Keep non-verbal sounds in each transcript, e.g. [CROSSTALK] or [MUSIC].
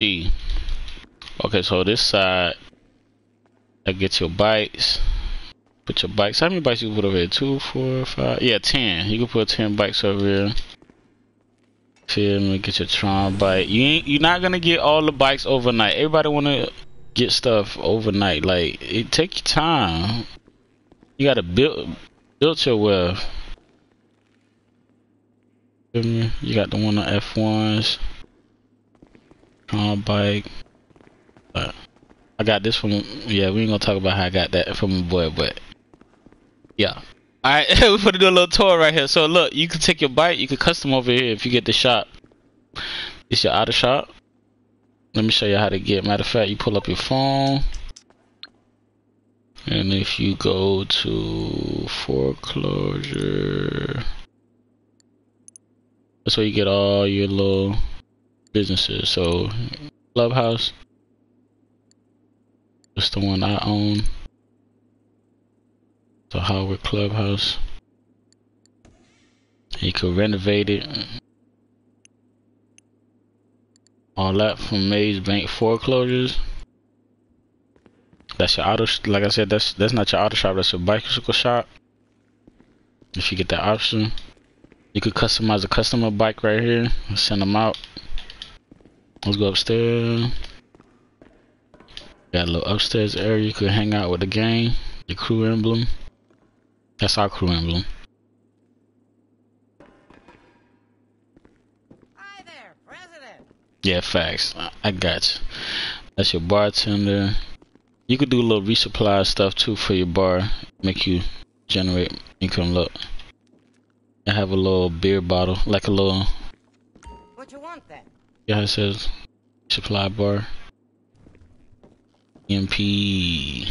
D. Okay, so this side, that gets your bikes. Put your bikes. How many bikes you put over here? Two, four, five. Yeah, ten. You can put ten bikes over here. Feel me? Get your Tron bike. You ain't. You're not gonna get all the bikes overnight. Everybody wanna get stuff overnight. Like it take your time. You gotta build build your wealth. You got the one on F1s. Um, Tron bike. I got this from yeah, we ain't gonna talk about how I got that from my boy, but yeah. Alright, [LAUGHS] we're gonna do a little tour right here. So look, you can take your bike, you can custom over here if you get the shop. It's your auto shop. Let me show you how to get matter of fact, you pull up your phone. And if you go to foreclosure that's where you get all your little businesses. So Clubhouse. That's the one I own. So Howard Clubhouse. You could renovate it. All that from Maze Bank foreclosures. That's your auto. Like I said, that's that's not your auto shop. That's your bicycle shop. If you get that option, you could customize a customer bike right here. And send them out. Let's go upstairs. Got a little upstairs area you could hang out with the gang. The crew emblem. That's our crew emblem. Hi there, President. Yeah, facts. I got you. That's your bartender. You could do a little resupply stuff too for your bar. Make you generate income. Look. I have a little beer bottle, like a little. Yeah, it says supply bar. MP.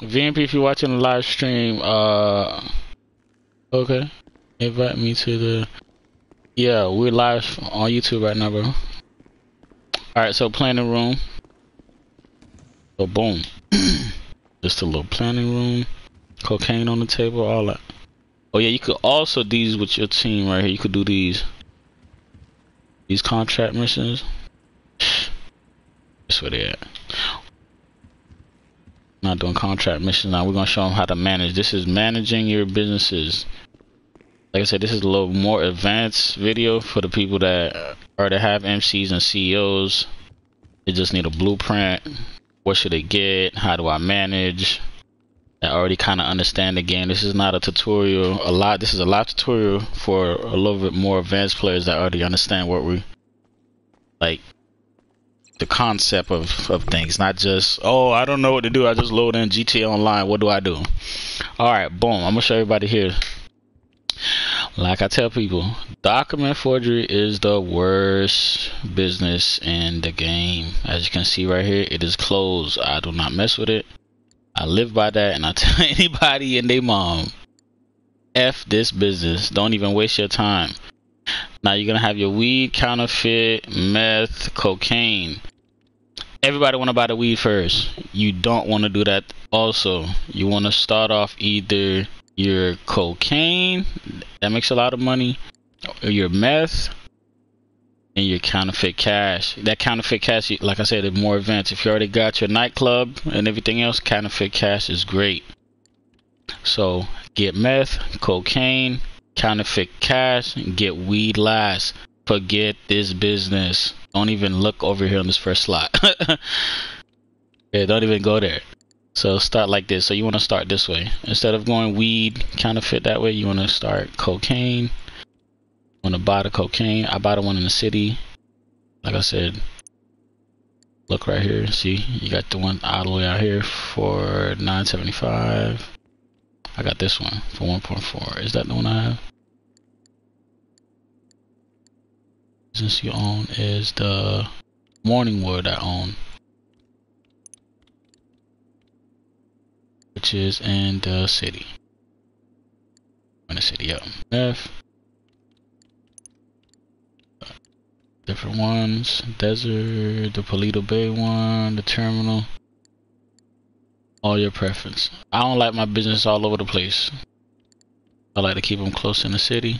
VMP, if you're watching the live stream, uh, okay, invite me to the. Yeah, we're live on YouTube right now, bro. Alright, so planning room. So boom. [CLEARS THROAT] Just a little planning room. Cocaine on the table, all that. Oh yeah, you could also these with your team right here. You could do these. These contract missions. That's where they at. Not doing contract missions now. We're gonna show them how to manage. This is managing your businesses. Like I said, this is a little more advanced video for the people that already have MCs and CEOs. They just need a blueprint. What should they get? How do I manage? I already kind of understand the game. This is not a tutorial. A lot. This is a live tutorial for a little bit more advanced players that already understand what we like. The concept of, of things, not just oh I don't know what to do. I just load in GTA Online. What do I do? All right, boom. I'm gonna show everybody here. Like I tell people, document forgery is the worst business in the game. As you can see right here, it is closed. I do not mess with it. I live by that, and I [LAUGHS] tell anybody and their mom, F this business. Don't even waste your time. Now you're gonna have your weed, counterfeit, meth, cocaine. Everybody wanna buy the weed first. You don't wanna do that also. You wanna start off either your cocaine that makes a lot of money. Your meth and your counterfeit cash. That counterfeit cash like i said is more advanced. If you already got your nightclub and everything else counterfeit cash is great. So get meth cocaine counterfeit cash and get weed last. Forget this business. Don't even look over here on this first slot. [LAUGHS] Yeah don't even go there so start like this. So you want to start this way. Instead of going weed counterfeit that way, you want to start cocaine. Want to buy the cocaine. I bought the one in the city. Like I said, look right here. See, you got the one all the way out here for 9.75. I got this one for 1.4. Is that the one I have? Business you own is the morning Morningwood I own. Which is in the city. In the city, yeah. F. Different ones. Desert, the Paleto Bay one, the terminal. All your preference. I don't like my business all over the place. I like to keep them close in the city.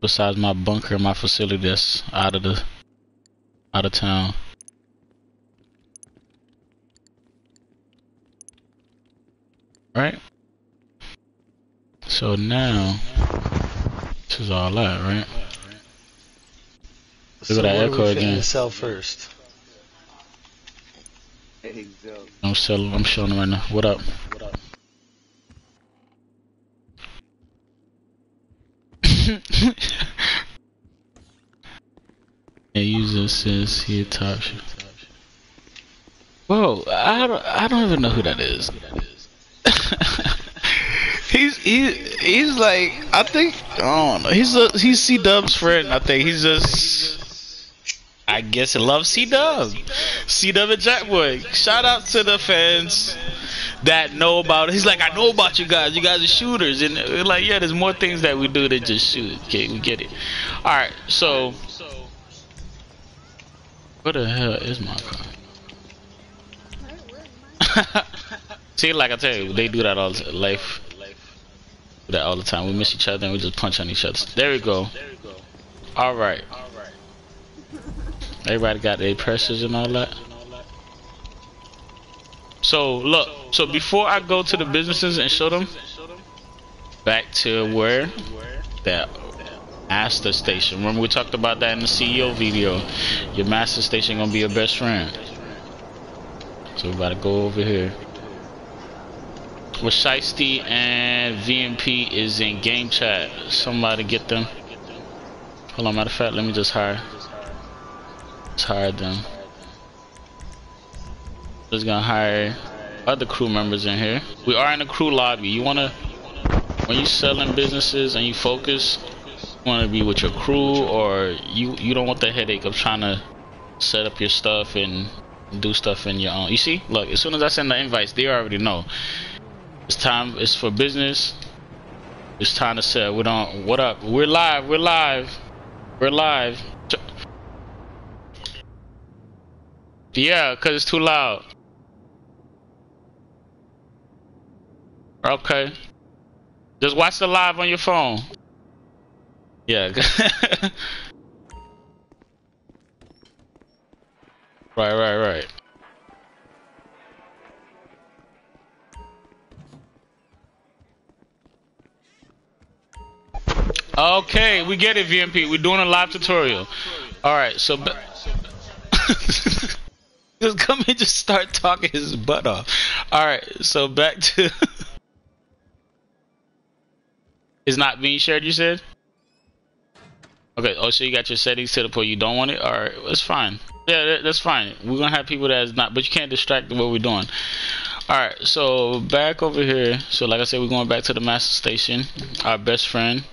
Besides my bunker, my facility that's out of the out of town. Right? So now this is all that, right? So Look at that what are echo we finna again. sell first? I'm selling I'm showing them right now. What up? What up? [LAUGHS] yeah, user says here top shit. Whoa, I don't, I don't even know who that is. [LAUGHS] he's he he's like I think I don't know. He's a he's C Dub's friend. I think he's just I guess he loves C Dub. C Dub and Jack Boy. Shout out to the fans that know about it. He's like, I know about you guys. You guys are shooters. And like, yeah, there's more things that we do than just shoot. Okay, we get it. Alright, so where the hell is my car? [LAUGHS] See, like I tell you, they do that all the life. That all the time. We miss each other and we just punch on each other. There we go. All right. Everybody got their pressures and all that. So look, so before I go to the businesses and show them, back to where that master station. Remember we talked about that in the CEO video. Your master station gonna be your best friend. So we gotta go over here. With Shiesty and VMP is in game chat. Somebody get them. Hold on, matter of fact, let me just hire. Hire them. Just gonna hire other crew members in here. We are in a crew lobby. You wanna, when you selling businesses and you focus, you wanna be with your crew, or you you don't want the headache of trying to set up your stuff and do stuff in your own. You see, look, as soon as I send the invites, they already know. It's time. It's for business. It's time to sell. We don't. What up? We're live. We're live. We're live. Yeah, cause it's too loud. Okay. Just watch the live on your phone. Yeah. [LAUGHS] right, right, right. Okay, we get it, VMP. We're doing a live tutorial. All right, so [LAUGHS] just come and just start talking his butt off. All right, so back to [LAUGHS] it's not being shared. You said. Okay. Oh, so you got your settings to the point you don't want it. All right, that's fine. Yeah, that, that's fine. We're gonna have people that's not, but you can't distract what we're doing. All right. So back over here. So like I said, we're going back to the master station. Our best friend.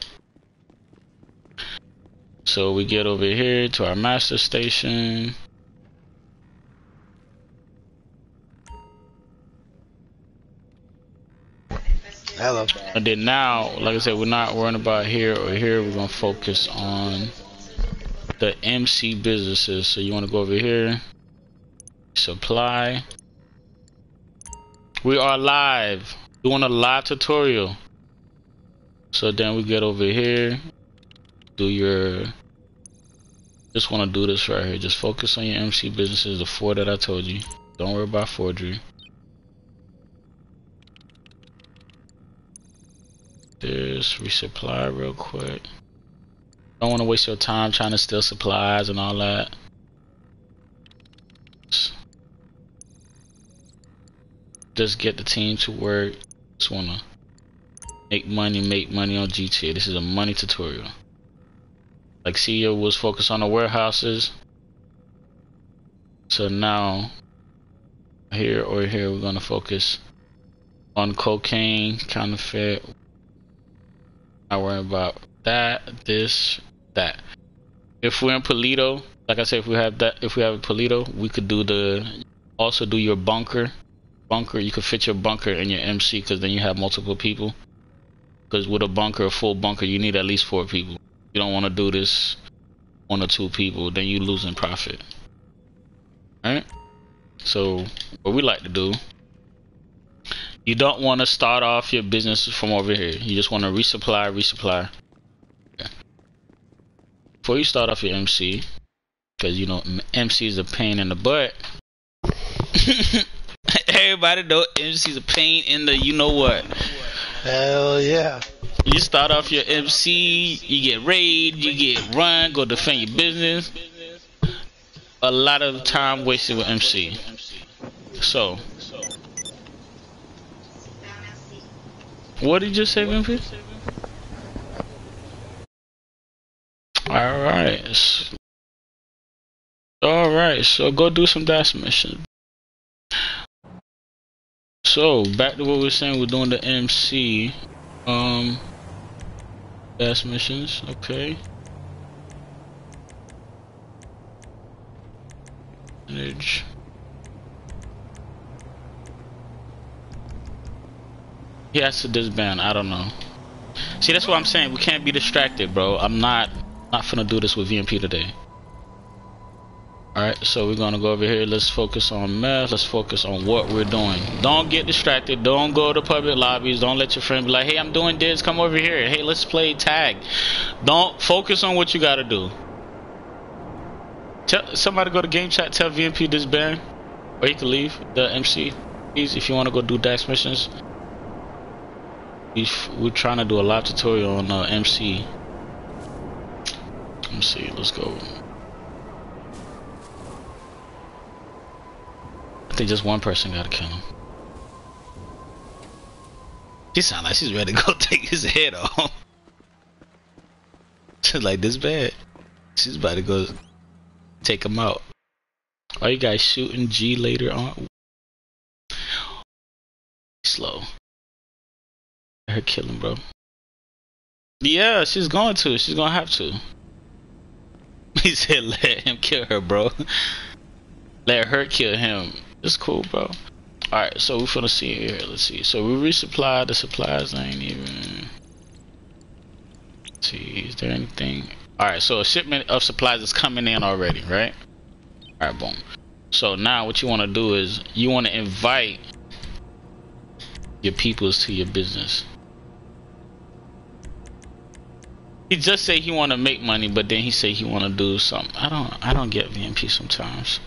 So we get over here to our master station. Hello. And then now, like I said, we're not worrying about here or here. We're gonna focus on the MC businesses. So you want to go over here, supply. We are live, doing a live tutorial. So then we get over here, do your. Just want to do this right here. Just focus on your MC businesses, the four that I told you. Don't worry about forgery. this resupply real quick. Don't want to waste your time trying to steal supplies and all that. Just get the team to work. Just wanna make money, make money on GTA. This is a money tutorial. Like CEO was focused on the warehouses. So now here or here we're gonna focus on cocaine, counterfeit, not worrying about that, this, that. If we're in Polito, like I said, if we have that, if we have a Polito, we could do the, also do your bunker, bunker. You could fit your bunker in your MC because then you have multiple people. Because with a bunker, a full bunker, you need at least four people. You don't want to do this one or two people, then you losing profit. Right? So, what we like to do You don't want to start off your business from over here. You just want to resupply, resupply. Before you start off your MC, because you know MC is a pain in the butt. [LAUGHS] Everybody know MC is a pain in the you know what. Hell yeah. You start off your MC, you get raid, you get run, go defend your business. A lot of time wasted with MC. So, what did you say, Memphis? Alright. Alright, so go do some Dax missions. So, back to what we are saying, we're doing the MC. Um, Dax missions, okay. Manage. He has to disband. I don't know. See, that's what I'm saying. We can't be distracted, bro. I'm not not gonna do this with VMP today. Alright, so we're gonna go over here. Let's focus on math. Let's focus on what we're doing. Don't get distracted. Don't go to public lobbies. Don't let your friend be like, hey, I'm doing this. Come over here. Hey, let's play tag. Don't focus on what you gotta do. Tell somebody go to game chat. Tell VMP disband, or you can leave the MC. Please, if you want to go do Dax missions. We're trying to do a live tutorial on uh, MC. Let me see. Let's go. I think just one person got to kill him. She sound like she's ready to go [LAUGHS] take his head off. [LAUGHS] Just like this bad. She's about to go take him out. Are you guys shooting G later on? Slow. Her killing, bro. Yeah, she's going to. She's gonna have to. [LAUGHS] He said, "Let him kill her, bro. Let her kill him." It's cool, bro. All right, so we're gonna see here. Let's see. So we resupply. The supplies I ain't even. Let's see, is there anything? All right, so a shipment of supplies is coming in already, right? All right, boom. So now what you want to do is you want to invite your peoples to your business. He just said he want to make money, but then he said he want to do something. I don't, I don't get VMP sometimes.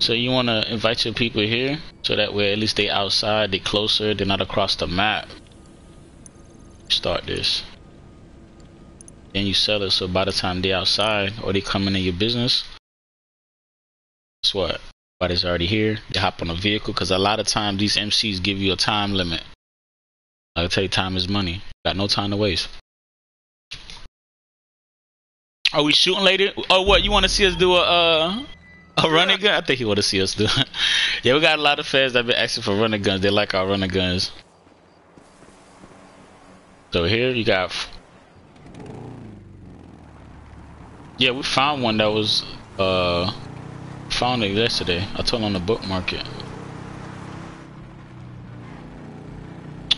So you want to invite your people here, so that way at least they outside, they closer, they're not across the map. Start this. Then you sell it, so by the time they outside or they come into your business, guess what? Everybody's already here. They hop on a vehicle, because a lot of times these MCs give you a time limit. I'll tell you, time is money. Got no time to waste. Are we shooting later? Oh, what you want to see us do a uh, [LAUGHS] a running gun? I think he want to see us do. it. [LAUGHS] yeah, we got a lot of fans that been asking for running guns. They like our running guns. So here you got. Yeah, we found one that was uh found it yesterday. I told on the book market.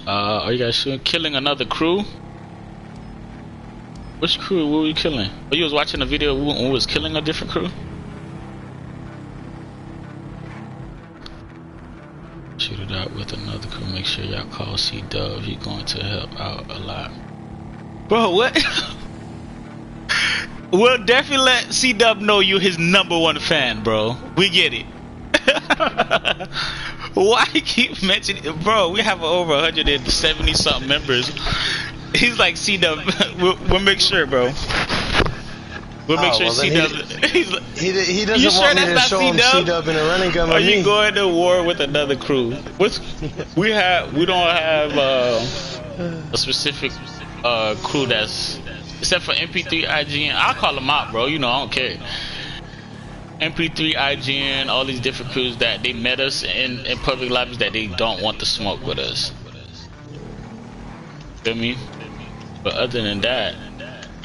Uh, are you guys shooting? Killing another crew? Which crew were we killing? Oh, you was watching a video when we was killing a different crew? Shoot it out with another crew. Make sure y'all call C Dub. He going to help out a lot. Bro, what? [LAUGHS] we'll definitely let C Dub know you his number one fan, bro. We get it. [LAUGHS] Why keep mentioning bro? We have over 170 something members. He's like C Dub. [LAUGHS] We'll, we'll make sure, bro. We'll make Oh, sure well, C Dub. he- [LAUGHS] He, he doesn't You sure want me that's to not show C-Dub? C-Dub in a running gun Are you me. going to war with another crew? What's we have? We don't have uh, a specific uh, crew that's except for MP3 IGN. I'll call them out, bro. You know I don't care. MP3 IGN, all these different crews that they met us in, in public lobbies that they don't want to smoke with us. Feel me? But other than that,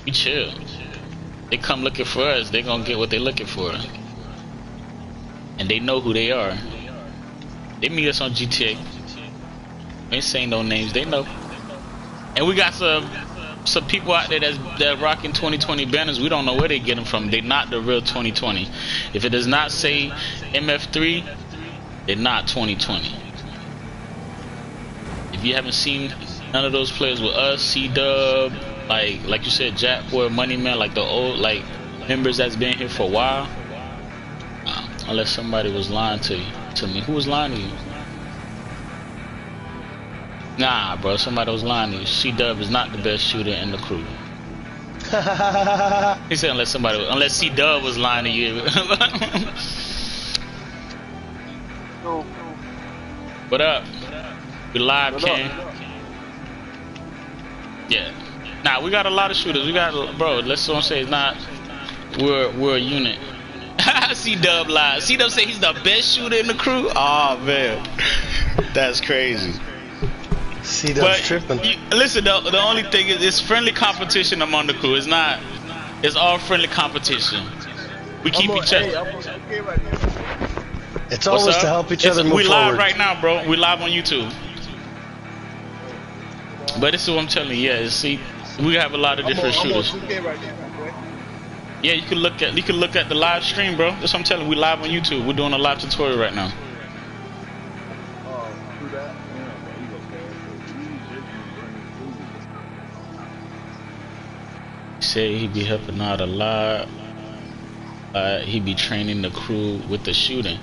we chill. They come looking for us, they're gonna get what they're looking for. And they know who they are. They meet us on GTA. They ain't saying no names, they know. And we got some some people out there that's that rocking 2020 banners. We don't know where they get them from. They're not the real 2020. If it does not say MF3, they're not 2020. If you haven't seen none of those players with us, C Dub, like like you said, Jack Boy, Money Man, like the old like members that's been here for a while. Uh, unless somebody was lying to you, to me. Who was lying to you? Nah, bro, somebody was lying to you. C Dub is not the best shooter in the crew. [LAUGHS] He said unless somebody, unless C Dub was lying to you. [LAUGHS] what up? We live, up? Yeah. Nah, we got a lot of shooters. We got, bro. Let's don't say it's not. We're we're a unit. [LAUGHS] C Dub live. C Dub say he's the best shooter in the crew. Oh man, that's crazy. C Dub's tripping. you- listen, the, the only thing is it's friendly competition among the crew. It's not. It's all friendly competition. We keep on, each other. Hey, on okay right. It's What's always up? to help each It's- other move we live forward. right now, bro. We live on YouTube. But this is what I'm telling you. Yeah, see, we have a lot of different I'm on shooters. 2K right now. Yeah, you can look at you can look at the live stream, bro. That's what I'm telling you. We live on YouTube. We're doing a live tutorial right now. Oh, do that? Yeah, bro, you okay. He said he'd be helping out a lot. Uh, he be training the crew with the shooting.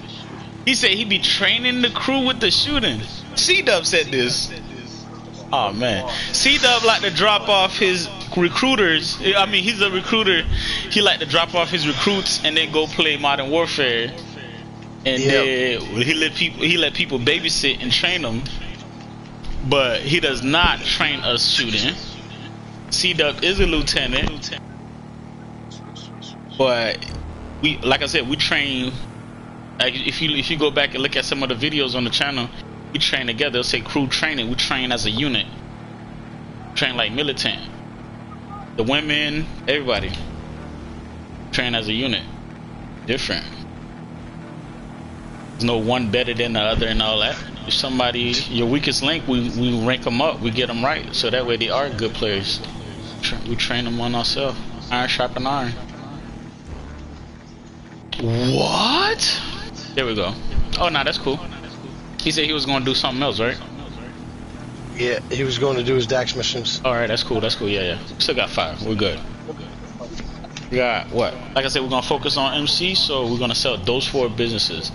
He said he'd be training the crew with the shooting. C Dub said this. Oh man, C Dub like to drop off his recruiters. I mean, he's a recruiter. He like to drop off his recruits and then go play Modern Warfare. And Yep. then he let people he let people babysit and train them. But he does not train us shooting. C Dub is a lieutenant, but we, like I said, we train. Like if you if you go back and look at some of the videos on the channel, we train together. It'll say crew training. We train as a unit. Train like militant. The women, everybody, train as a unit. Different. There's no one better than the other and all that. If somebody your weakest link, we we rank them up. We get them right, so that way they are good players. We train them on ourselves. Iron sharpen iron. What? There we go. Oh, nah, that's cool. He said he was going to do something else, right? Yeah, he was going to do his Dax missions. All right, that's cool. That's cool. Yeah, yeah. Still got five. We're good. We got what? Like I said, we're gonna focus on MC, so we're gonna sell those four businesses.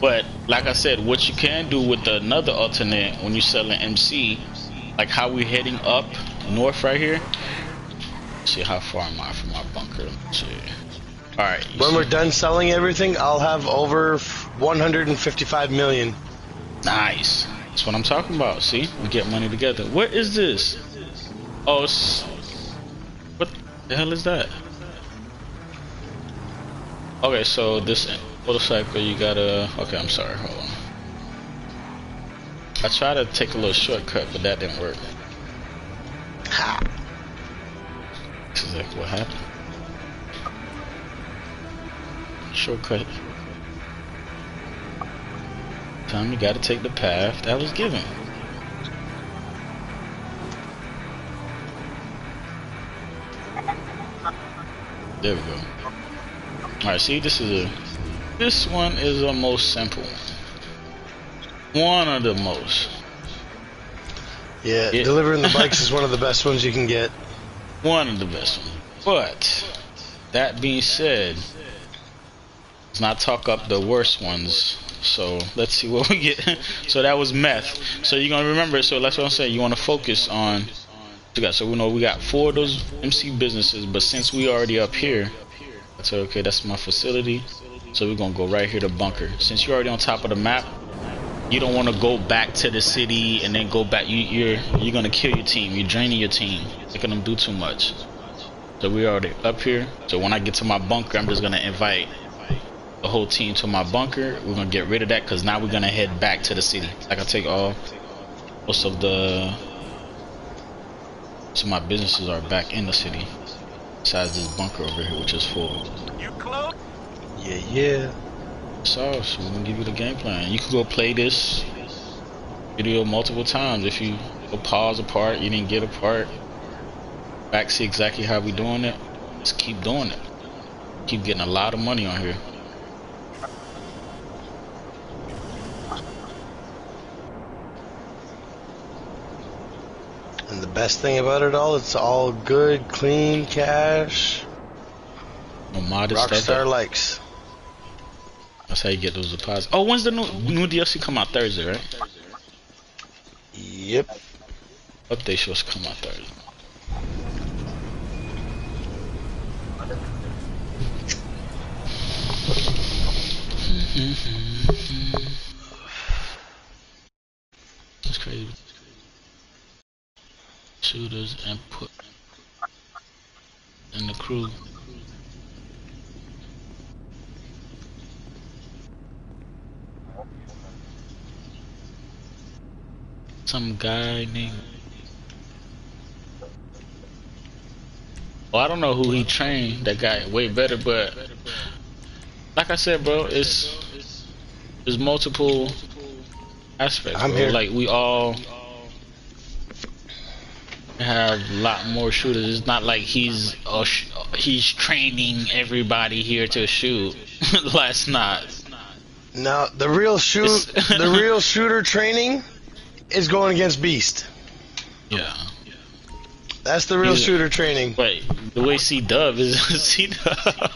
But like I said, what you can do with another alternate when you're selling MC, like how we're heading up north right here. Let's see how far am I from my bunker? Let's see. All right. When see- we're done selling everything, I'll have over 155 million. Nice. That's what I'm talking about. See, we get money together. What is this? Oh, what the hell is that? Okay, so this motorcycle, you gotta. Okay, I'm sorry. Hold on. I tried to take a little shortcut, but that didn't work. Ha! This is exactly what happened. Shortcut. Time you gotta take the path that was given. There we go. Alright, see this is a this one is the most simple. One of the most. Yeah, Yeah. delivering the [LAUGHS] bikes is one of the best ones you can get. One of the best ones. But that being said, let's not talk up the worst ones. So let's see what [LAUGHS] we get. so that was meth. So you're gonna remember. So that's what I'm saying. You want to focus on. So we know we got four of those MC businesses, but since we already up here, that's okay. That's my facility. So we're gonna go right here to bunker. Since you're already on top of the map, you don't want to go back to the city and then go back. You, you're you're gonna kill your team. You're draining your team, making them do too much. So we already up here. So when I get to my bunker, I'm just gonna invite the whole team to my bunker. We're gonna get rid of that because now we're gonna head back to the city. Like I take all most of the so my businesses are back in the city. Besides this bunker over here, which is full. You close? Yeah, yeah. So, so we're gonna give you the game plan. You can go play this video multiple times if you go pause a part, you didn't get a part, back see exactly how we doing it. Just keep doing it. Keep getting a lot of money on here. And the best thing about it all, it's all good, clean cash. No modest stuff. Rockstar likes. That's how you get those deposits. Oh, when's the new new DLC come out Thursday, right? Yep. Update supposed to come out Thursday. [LAUGHS] That's crazy. Shooters and put in the crew. Some guy named. Well, I don't know who he trained. That guy way better, but like I said, bro, it's it's multiple aspects. I'm bro. here. Like we all have a lot more shooters. It's not like he's uh, sh- he's training everybody here to shoot. [LAUGHS] That's not. Now the real shoot, [LAUGHS] the real shooter training is going against Beast. Yeah. That's the real Yeah. shooter training. Wait, the way C Dub is [LAUGHS] C Dub.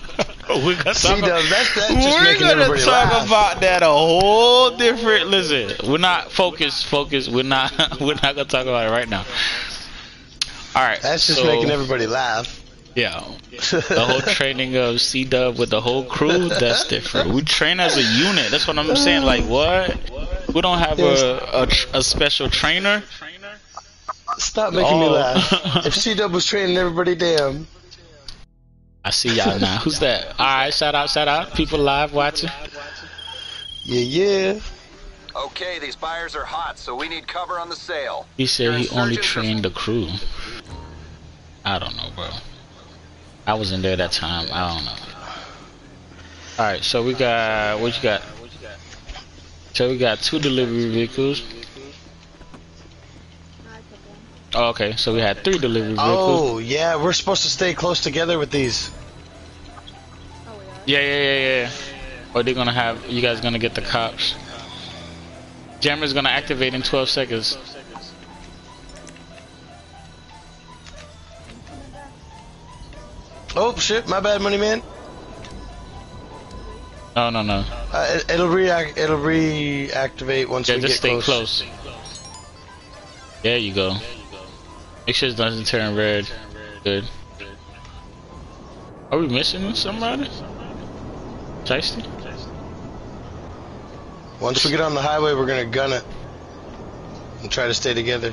we got C-Dub, that's- that's just We're gonna talk laugh. about that a whole different. Listen, we're not focused. Focus. We're not. We're not gonna talk about it right now. All right. That's just so, making everybody laugh. Yeah. The whole [LAUGHS] training of C Dub with the whole crew, that's different. We train as a unit. That's what I'm saying. Like what? We don't have a a, a special trainer. Stop making me Oh. laugh. [LAUGHS] If C Dub was training everybody, damn. I see y'all now. Who's that? All right. Shout out. Shout out. People live watching. Yeah, yeah. Okay, these buyers are hot, so we need cover on the sale. He said he only trained the crew. I don't know, bro. I wasn't there that time. I don't know. All right, so we got what you got? So we got two delivery vehicles. Oh, okay, so we had three delivery oh, vehicles. Oh, yeah, we're supposed to stay close together with these. Yeah, yeah, yeah, yeah. Or they're gonna have you guys gonna get the cops. Jammer's gonna activate in 12 seconds. Oh, shit, my bad, money man. No, no, no. Uh, it, it'll react. It'll reactivate once Yeah, we just get stay close. close. There you go. Make sure it doesn't turn red. Good. Are we missing somebody? Tasty? Once we get on the highway, we're gonna gun it and try to stay together.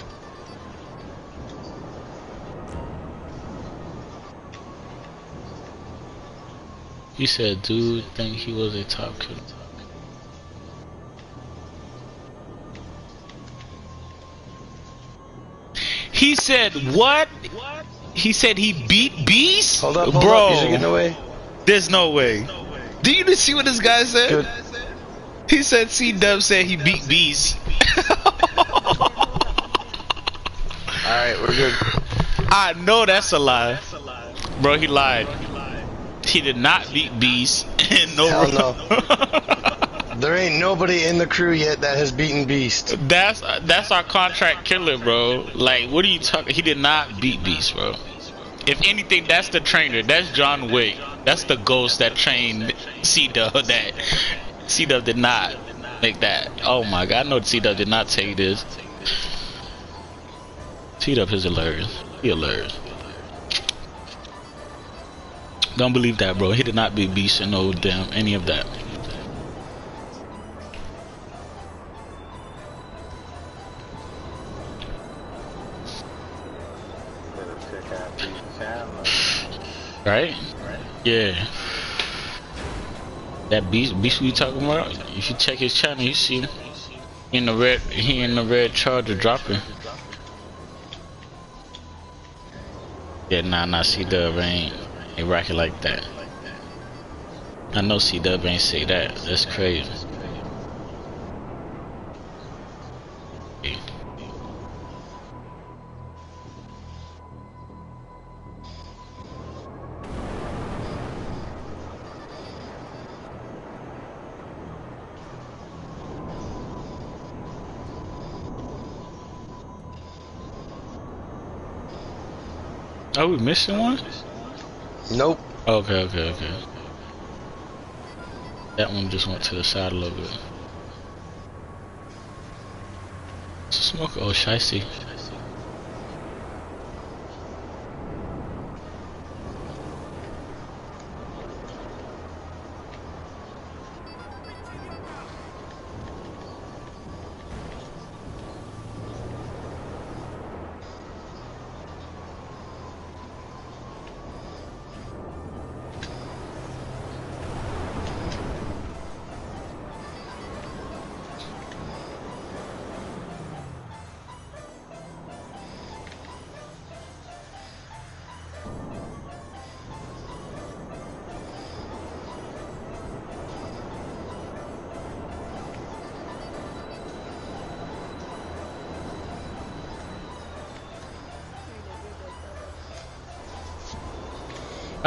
He said, dude, think he was a top killer. He said what? He said he beat Beast? Hold up, hold Bro, up, you're getting away. there's no way. Do you see what this guy said? Good. [LAUGHS] He said C Dub said he beat Beast. [LAUGHS] All right, we're good. I know that's a lie. Bro, he lied. He did not beat Beast. [LAUGHS] no, Hell no. There ain't nobody in the crew yet that has beaten Beast. That's that's our contract killer, bro. Like, what are you talking? He did not beat Beast, bro. If anything, that's the trainer. That's John Wick. That's the ghost that trained C Dub. That C Dub did not make that. Oh my god, I know C Dub did not take this. C Dub is hilarious. He hilarious. Don't believe that, bro. He did not be Beast and no damn any of that. Right? Yeah. That beast, beast we talking about. If you check his channel, you see him in the red. He in the red charger dropping. Yeah, nah, nah. C Dub ain't ain't rocking like that. I know C Dub ain't say that. That's crazy. Are we missing one? Nope. Okay, okay, okay. That one just went to the side a little bit. Smoke. Oh, shiesty.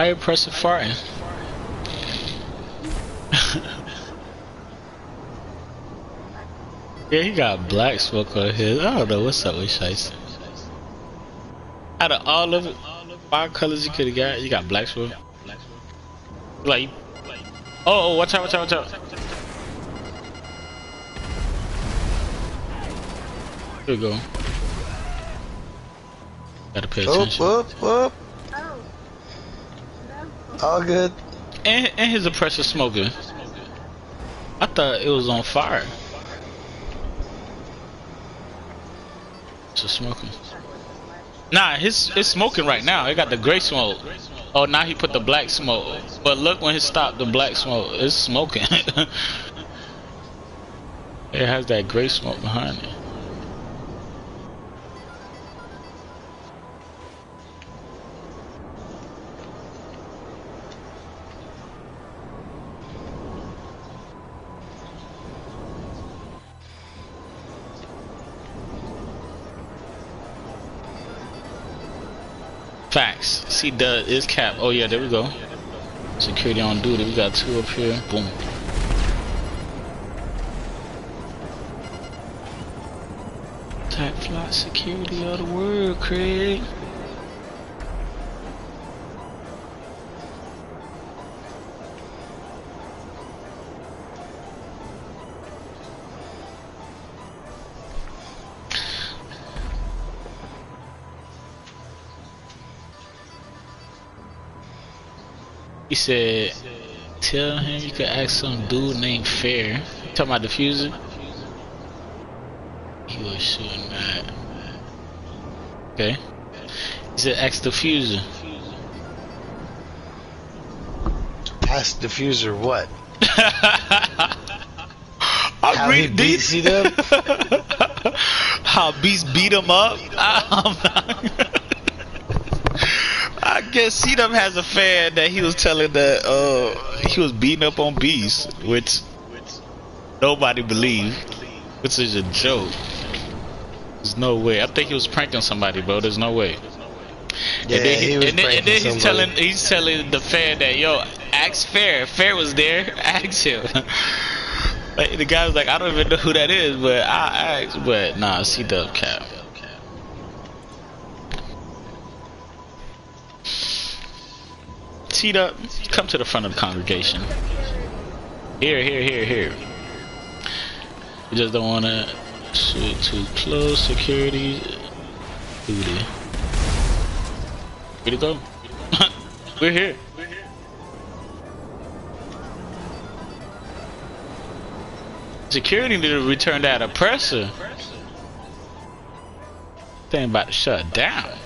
Why you pressing farting? [LAUGHS] yeah, he got black smoke on his. I don't know what's up with Shice. Out of all of it, five colors you could have got, you got black smoke. Like, oh, oh, watch out, watch out, watch out. Here we go. Gotta pay attention. whoop, whoop. All good. And, and his oppressor smoking. I thought it was on fire. So smoking. Nah, his it's smoking right now. It got the gray smoke. Oh, now he put the black smoke. But look when he stopped the black smoke, it's smoking. [LAUGHS] it has that gray smoke behind it. See the is cap. Oh yeah, there we go. Security on duty. We got two up here. Boom. Type flight security of the world, Craig. He said, tell him you could ask some dude named Fair. You Talking about diffuser? He was shooting that. Okay. He said, ask diffuser. Pass diffuser what? [LAUGHS] How he reading beat these. How Beast beat him up? [LAUGHS] I guess C Dub has a fan that he was telling that uh he was beating up on Beast, which nobody believed, which is a joke. There's no way. I think he was pranking somebody, bro. There's no way. Yeah, and then, he was and then, and then he's telling he's telling the fan that yo, ask Fair. Fair was there. [LAUGHS] Ask him. Like, the guy was like, I don't even know who that is, but I asked. But nah, C Dub cap. C Dub, come to the front of the congregation. Here, here, here, here. We just don't want to shoot too close. Security. Booty. Where'd go? [LAUGHS] We're here. Security need to return that oppressor. Thing about to shut down.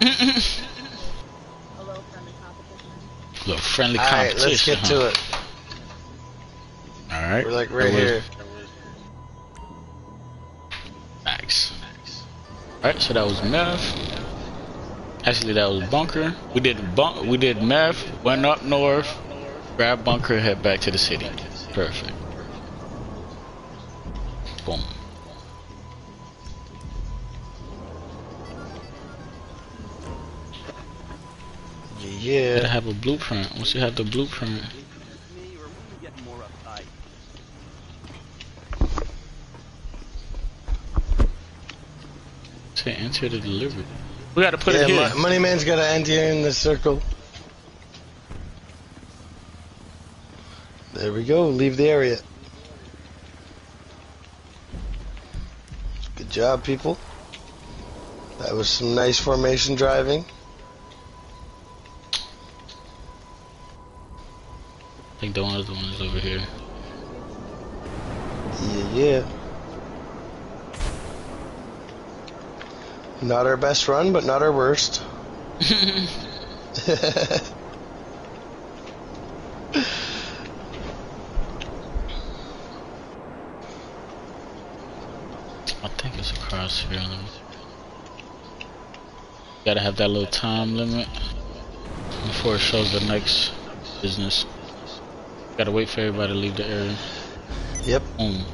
A little friendly competition. A Little friendly All right, competition. let's get to it. All right. We're like right here. Facts. Alright, so that was meth. Actually, that was bunker. We did bunk. We did meth. Went up north. Grab bunker. Head back to the city. Perfect. Boom. Yeah. Gotta have a blueprint. Once you have the blueprint. To enter the delivery. We gotta put yeah, it here. Money Man's gotta end here in the circle. There we go. Leave the area. Good job, people. That was some nice formation driving. The one is over here. Yeah, yeah. Not our best run, but not our worst. [LAUGHS] I think it's across here. Let me see. Gotta have that little time limit before it shows the next business. Gotta wait for everybody to leave the area. Yep. Boom.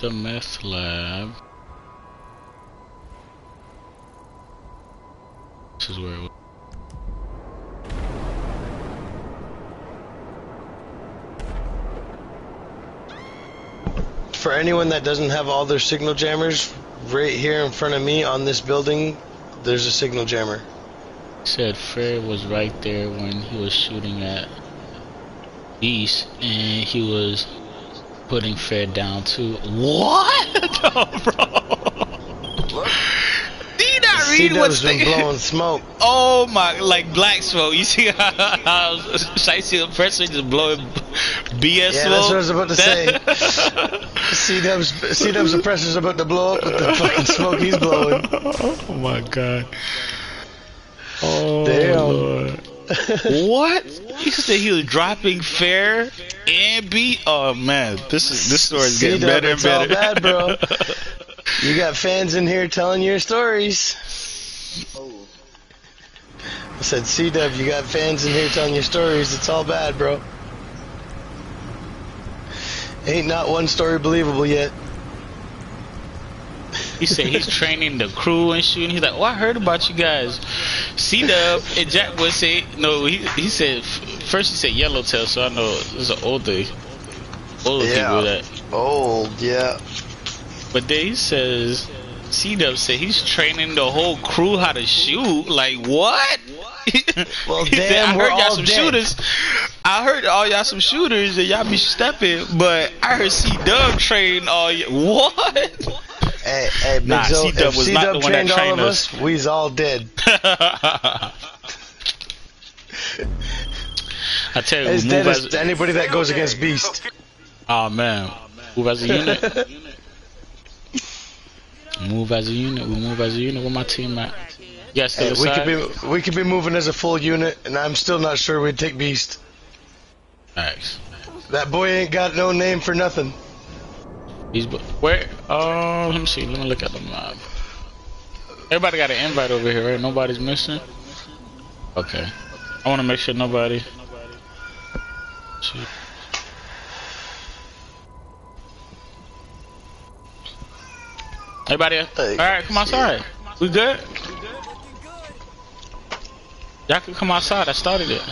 The meth lab. This is where it was. For anyone that doesn't have all their signal jammers, right here in front of me on this building, there's a signal jammer. Said Fred was right there when he was shooting at Beast, and he was putting Fred down too. What, [LAUGHS] bro? Look, Do you not read what's C-Dub's been the- blowing smoke. [LAUGHS] Oh my, like black smoke. You see how, how [LAUGHS] Shicey the person just blowing BS Yeah, smoke? that's what I was about to say. That- C-Dub's, C-Dub's suppressor's about to blow up with the fucking smoke he's blowing. oh my god. Oh Damn. [LAUGHS] What? You said he was dropping fair and beat. Oh man, this is this story is getting better and it's all better. bad, bro. [LAUGHS] You got fans in here telling your stories. I said, C-Dub, you got fans in here telling your stories. It's all bad, bro. Ain't not one story believable yet. He said he's training the crew and shooting. He's like, "Oh, I heard about you guys." C Dub and Jack would say, "No." He he said first he said Yellowtail, so I know it's an older older Yeah. people that. Old, yeah. But then he says C Dub said he's training the whole crew how to shoot. Like what? [LAUGHS] Well, He said, damn, I heard y'all all some dead." shooters. I heard all y'all some shooters and y'all be stepping, but I heard C Dub train all y [LAUGHS] What? Hey, hey, Big Nah, C-Dub if was not the one that trained all of us. us, we's all dead. [LAUGHS] I tell you, move dead as, as anybody that goes against Beast. Oh man, move as a unit. [LAUGHS] move as a unit. We move as a unit. Where my team at? Still Hey, we could be we could be moving as a full unit, and I'm still not sure we'd take Beast. Thanks. That boy ain't got no name for nothing. He's bu- where? Oh, let me see. Let me look at the map. Everybody got an invite over here, right? Nobody's missing. Okay. I want to make sure nobody. Shoot. Everybody, all right, come outside. We good? Y'all can come outside. I started it.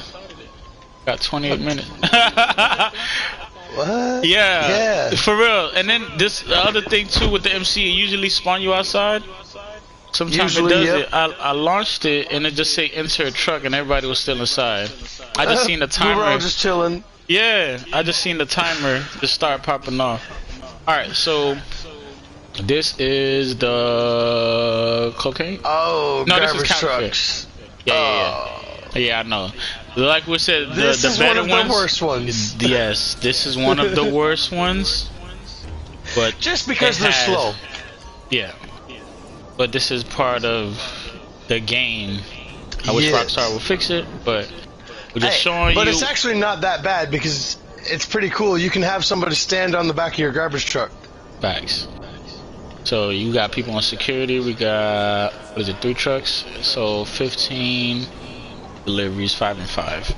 Got 28 minutes. [LAUGHS] What? Yeah, Yeah. for real. And then this the other thing too with the MC, it usually spawn you outside. Sometimes Usually, it does yep. it. I, I launched it and it just say enter a truck and everybody was still inside. I just uh-huh. seen the We were all timer. just chilling. Yeah, I just seen the timer just start popping off. All right, so this is the cocaine. Oh, No, this is counterfeit. trucks. Yeah, yeah, yeah. Oh. Yeah, I know. Like we said, the, This the is better one of ones. the worst ones. Yes, this is one of the worst ones. But [LAUGHS] Just because they're has- slow. Yeah. But this is part of the game. I wish Yes. Rockstar would fix it, but we're just Hey, showing but you. it's actually not that bad because it's pretty cool. You can have somebody stand on the back of your garbage truck. Facts. So you got people on security. We got what is it? Three trucks. So 15 deliveries, five and five.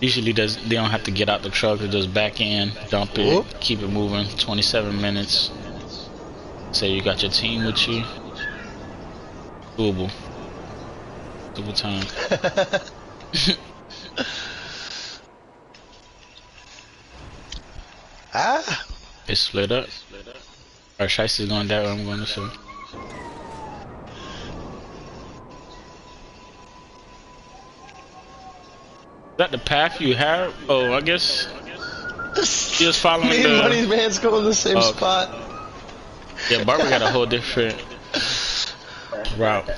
Usually does they don't have to get out the truck. They just back in, dump it, Whoop. keep it moving. 27 minutes. Say you got your team with you. Doable. Double time. [LAUGHS] [LAUGHS] ah, It's split up. Our Shice is going that way, I'm going this way. Is that the path you have? Oh, I guess [LAUGHS] he was following me and the. Money's man's going the same Oh. spot. Yeah, Barber got a whole different [LAUGHS] route.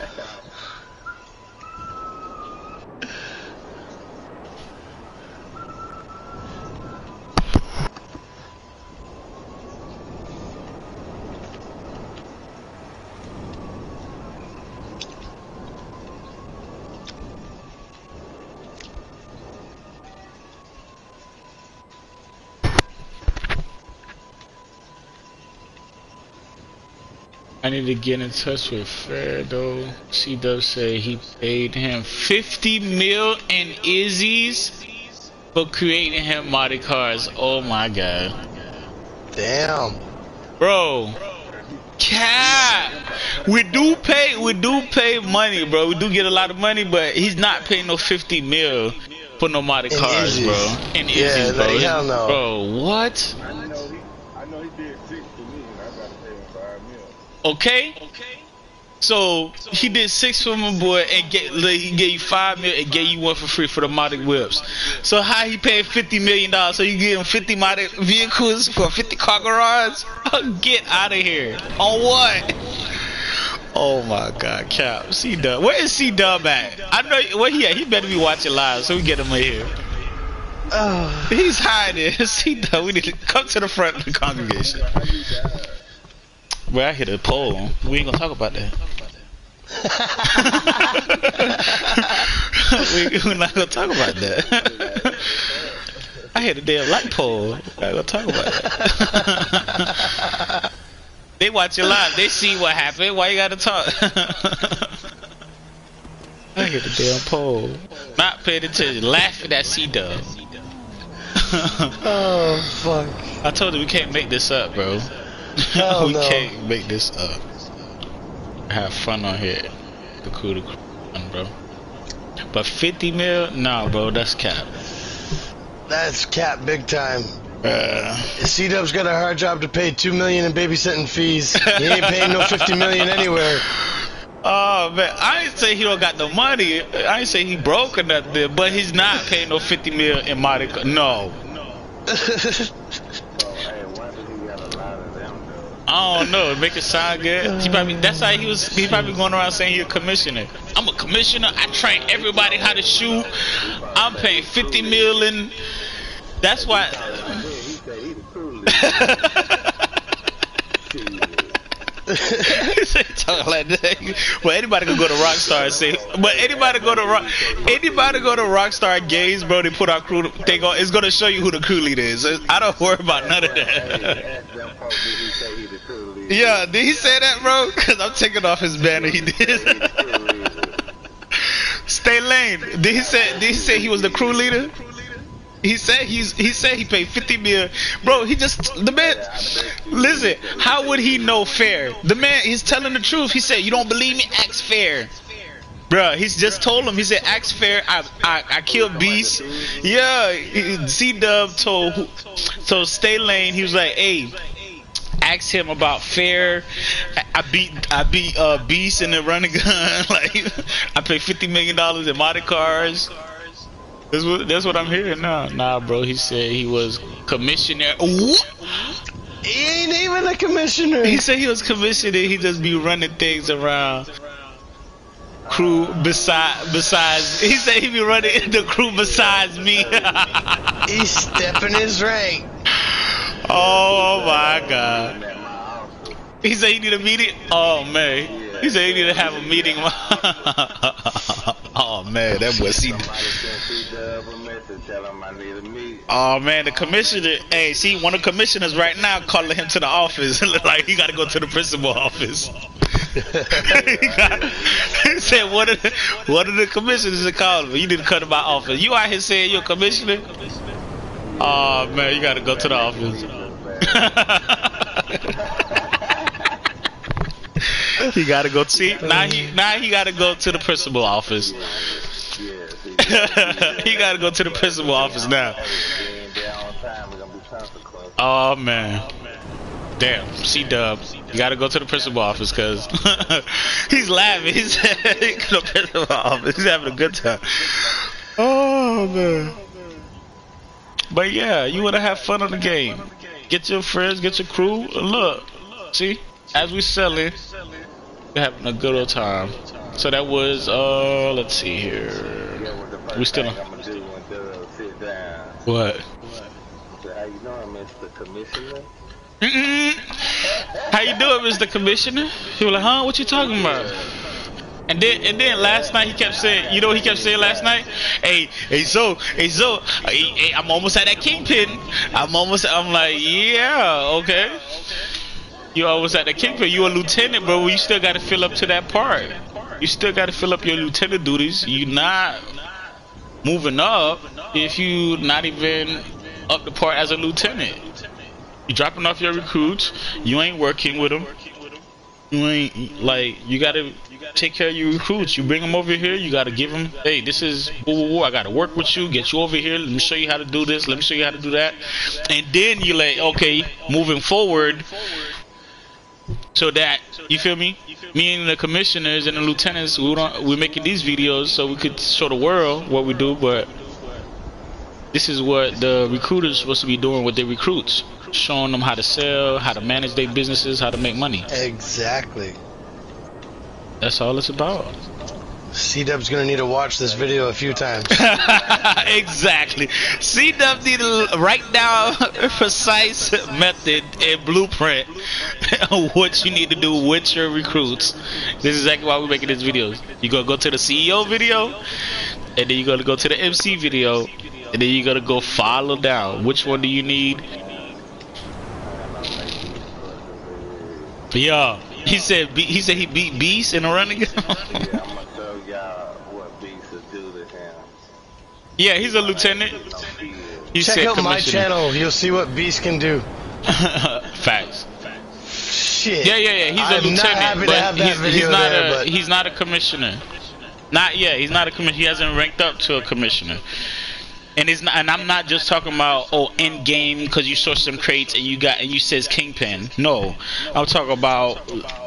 Need to get in touch with Fredo. C Dub said he paid him 50 mil in Izzy's for creating him modded cars. Oh my god. Damn. Bro. Cap. We do pay we do pay money, bro. We do get a lot of money, but he's not paying no 50 mil for no modded cars, bro. In Yeah, Izzy's, bro. like, hell no. Bro, what? I know he, I know he did six for me, and I gotta pay him five mil. Okay. So he did six for my boy and get like, he gave you five mil and gave you one for free for the modded whips. So how he paid fifty million dollars? So you give him fifty modded vehicles for fifty car garage? Get out of here! On what? Oh my God, Cap, C Dub. Where is C Dub at? I know where he at. He better be watching live, so we get him in here. Oh, [SIGHS] He's hiding. [LAUGHS] C Dub, we need to come to the front of the congregation. Well, I hit a poll. We ain't gonna talk about that. [LAUGHS] we, we're not gonna talk about that. I hit a damn light pole. We're not gonna talk about that. [LAUGHS] they watch it live. They see what happened. Why you gotta talk? I hit a damn pole. Not paying attention. Laughing at C Dub. oh, fuck. I told you we can't make this up, bro. [LAUGHS] Hell we no. can't make this up. Have fun on here. The cool, the cool bro. But 50 mil? Nah, bro, that's cap. That's cap big time. Uh, C Dub's got a hard job to pay two million in babysitting fees. He ain't paying no fifty million anywhere. [LAUGHS] oh man, I ain't say he don't got no money. I ain't say he broke or nothing, but he's not paying no 50 mil in Monica. No. [LAUGHS] So, hey, why did he got a lot of them, though? I don't know. Make it sound good. He probably that's how he was. He probably going around saying he a commissioner. I'm a commissioner. I train everybody how to shoot. I'm paying 50 million. That's why. [LAUGHS] [LAUGHS] [LAUGHS] Well, anybody can go to Rockstar say, but anybody go to Rock, anybody go to Rockstar Games, bro. They put our crew. They go. It's gonna show you who the crew leader is. I don't worry about none of that. [LAUGHS] Yeah, did he say that, bro? [LAUGHS] Cause I'm taking off his banner. He did. Stay lane. Did he say? Did he say he was the crew leader? He said he's. He said he paid 50 mil. Bro, he just the man. Listen, how would he know fair? The man, he's telling the truth. He said, "You don't believe me? Ask fair." Bro, he's just told him. He said, "Ask fair." I I, I killed Beast. Yeah, C Dub told so Stay Lane. He was like, "Hey." Asked him about fair. I- beat I beat uh, Beast in the running gun. [LAUGHS] like I paid fifty million dollars in modded cars. That's what that's what I'm hearing now. Nah, bro. He said he was commissioner. Ooh. He ain't even a commissioner. He said he was commissioner. He just be running things around. Crew beside besides. He said he be running [LAUGHS] the crew besides me. [LAUGHS] He's stepping his rank. oh my god. He said he need a meeting. Oh man. He said he need to have a meeting. [LAUGHS] oh man, that boy see. Somebody sent C-Dub a message, tell him I need a meeting. Oh man, the commissioner. Hey, see, one of the commissioners right now calling him to the office. [LAUGHS] like he got to go to the principal office. [LAUGHS] he, got, he said, "What are the, the commissioners are calling me? You need to come to my office. You out here saying you're a commissioner? Oh man, you got to go to the office." [LAUGHS] [LAUGHS] he gotta go see now he now he gotta go to the principal office. [LAUGHS] He gotta go to the principal office now. being there on time, we're gonna be transfer close. Oh man. Damn, C Dub, you gotta go to the principal office because [LAUGHS] he's laughing. He's the principal office. He's having a good time. Oh man. But yeah, you wanna have fun on the game. Get your friends, get your crew. Look, see, as we selling, we're having a good old time. So that was uh, let's see here. We still down. What? How you doing, Mr. Commissioner? Mm-mm. How you doing, Mr. Commissioner? He was like, huh? What you talking about? And then, and then last night he kept saying, you know, he kept saying last night, hey, hey, so, hey, so, hey, hey, I'm almost at that kingpin. I'm almost, I'm like, yeah, okay. You always at the kingpin. You a lieutenant, bro. You still got to fill up to that part. You still got to fill up your lieutenant duties. You not moving up if you not even up the part as a lieutenant. You dropping off your recruits. You ain't working with them. You ain't like you gotta take care of your recruits. You bring them over here. You gotta give them. Hey, this is woo. I gotta work with you. Get you over here. Let me show you how to do this. Let me show you how to do that. And then you like okay, moving forward. So that you feel me? Me and the commissioners and the lieutenants, we don't we're making these videos so we could show the world what we do, but this is what the recruiters supposed to be doing with their recruits, showing them how to sell, how to manage their businesses, how to make money. Exactly. That's all it's about. C Dub's gonna need to watch this video a few times. [LAUGHS] exactly. C Dub need to write down a precise method and blueprint of what you need to do with your recruits. This is exactly why we're making this video. You're gonna go to the CEO video, and then you're gonna go to the MC video, and then you're gonna go follow down. Which one do you need? Yeah. He said he said he beat Beast in a running game. [LAUGHS] Yeah, I'm gonna y'all what beasts will do to him. yeah, he's a lieutenant. No Check out my channel. You'll see what Beast can do. [LAUGHS] Facts. Shit. Yeah, yeah, yeah. He's a I'm lieutenant, not happy to but he's, he's not there, a but he's not a commissioner. Not yet. He's not a commissioner. He hasn't ranked up to a commissioner. And it's not, and I'm not just talking about oh in game because you saw some crates and you got and you says kingpin. No, I'm talking about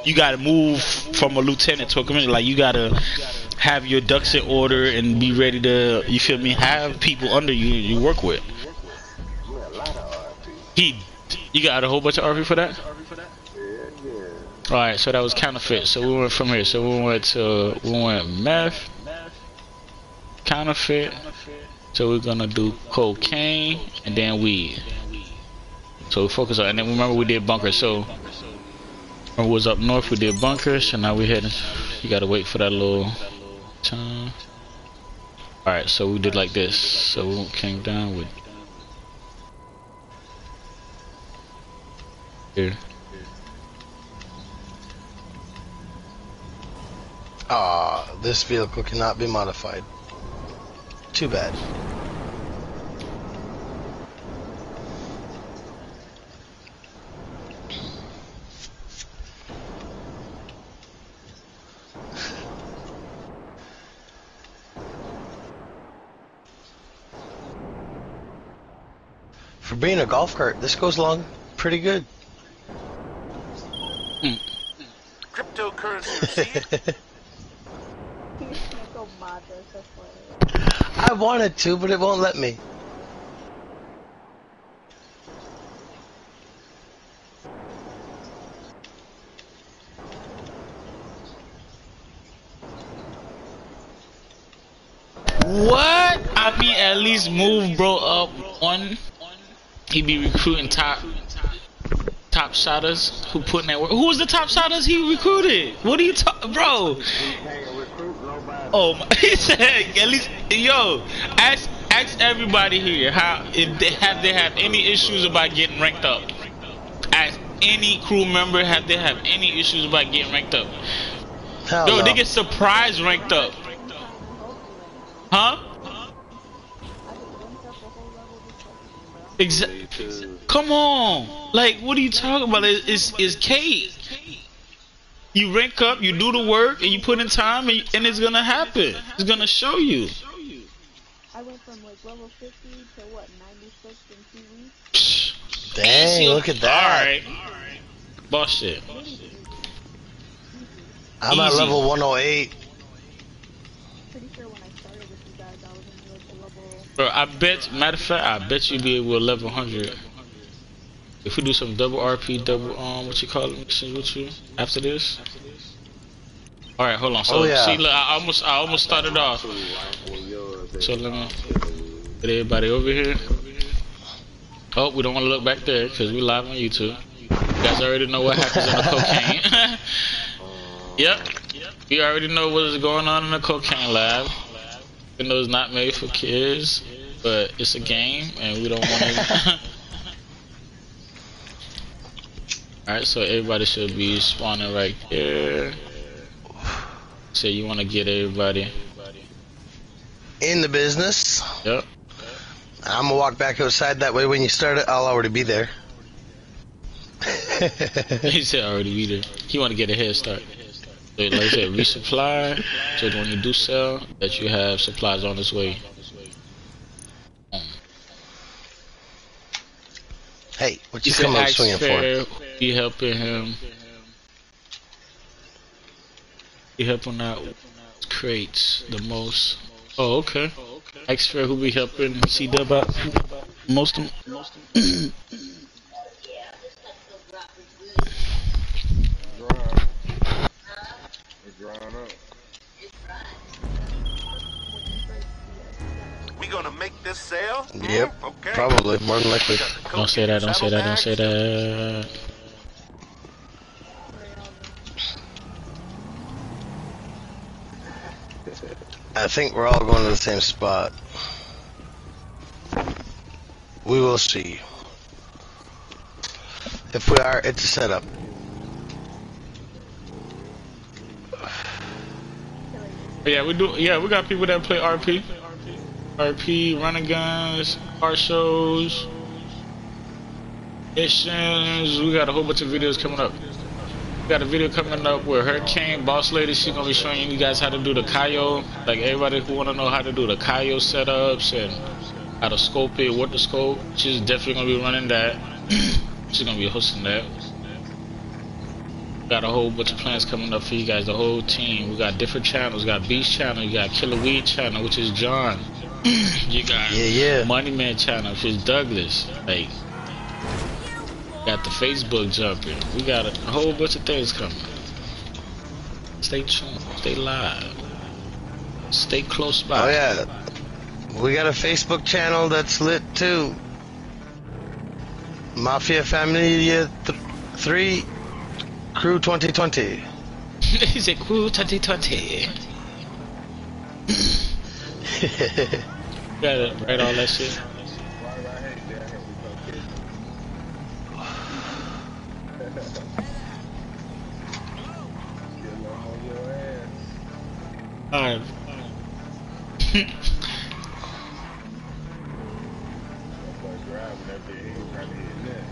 you got to move from a lieutenant to a commissioner. Like you got to have your ducks in order and be ready to you feel me have people under you you work with. He, you got a whole bunch of RP for that. All right, so that was counterfeit. So we went from here. So we went to we went meth, counterfeit. So we're gonna do cocaine and then weed. So we focus on, and then remember we did bunkers. So we was up north, we did bunkers. So now we're heading. You gotta wait for that little time. All right, so we did like this. So we came down with here. ah, this vehicle cannot be modified. Too bad. For being a golf cart, this goes along pretty good. Hmm. Hmm. Cryptocurrency [LAUGHS] receipt. Go mod this, that's hilarious. I wanted to, but it won't let me. What? I mean, at least move bro up one. He be recruiting top top shotters who putting that work. Who was the top shotters he recruited? What are you talking, bro? Can't recruit nobody. Oh, my, [LAUGHS] he said at least yo ask ask everybody here how if they have they have any issues about getting ranked up. Ask any crew member have they have any issues about getting ranked up. Hell Yo, no. they get surprise ranked up, huh? Exactly. Come on, like what are you talking about? It- It's it's cake. You rank up, you do the work, and you put in time, and, and it's gonna happen. It's gonna show you. I went from like level 50 to what, 96 in two weeks? Dang, look at that. Alright. Boss shit. I'm at level 108. Pretty sure when I started with you guys, I was in like level. Bro, I bet, matter of fact, I bet you'll be able to level 100. If we do some double RP, double, um, what you call it, missions with you after this. Alright, hold on. So, Oh, yeah. see, look, I almost, I almost started off. So let me get everybody over here. Oh, we don't want to look back there because we live on YouTube. You guys already know what happens in the cocaine. [LAUGHS] yep. You already know what is going on in the cocaine lab. Even though it's not made for kids, but it's a game and we don't want to. [LAUGHS] Alright, so everybody should be spawning right there. So you want to get everybody. In the business. Yep. I'm gonna walk back outside. That way, when you start it, I'll already be there. [LAUGHS] he said already be there. He want to get a head start. So like I said, resupply. So when you do sell, that you have supplies on its way. Hey, what He you said come up ask swinging for? fair, be helping him. Be helping out crates the most. Oh, okay. Ask fair who be helping C Dub out most of Dry. It's drying up. Gonna make this sale? Yep, Hmm, Okay. probably more than likely. Don't say that, don't say that, don't say that. I think we're all going to the same spot. We will see. If we are, it's a setup. Yeah, we do. Yeah, we got people that play RP, RP, running guns, car shows, missions. We got a whole bunch of videos coming up. We got a video coming up where Hurricane Boss Lady she's gonna be showing you guys how to do the Cayo. Like everybody who wanna know how to do the Cayo setups and how to scope it, what to scope. She's definitely gonna be running that. [CLEARS THROAT] she's gonna be hosting that. Got a whole bunch of plans coming up for you guys, the whole team. We got different channels. We got Beast channel, you got Killer Weed channel, which is John. You got Yeah, yeah. Money Man channel, is Douglas. Like, got the Facebook jumping. We got a whole bunch of things coming. Stay tuned. Stay live. Stay close by. Oh yeah, we got a Facebook channel that's lit too. Mafia Familia th- Three Crew 2020. He's a cool 2020. Gotta write all that shit. [SIGHS] Why [LAUGHS] did I hate that? I hate we come Get along on your ass. Alright. Motherfucker driving that bitch, he was trying to hit that.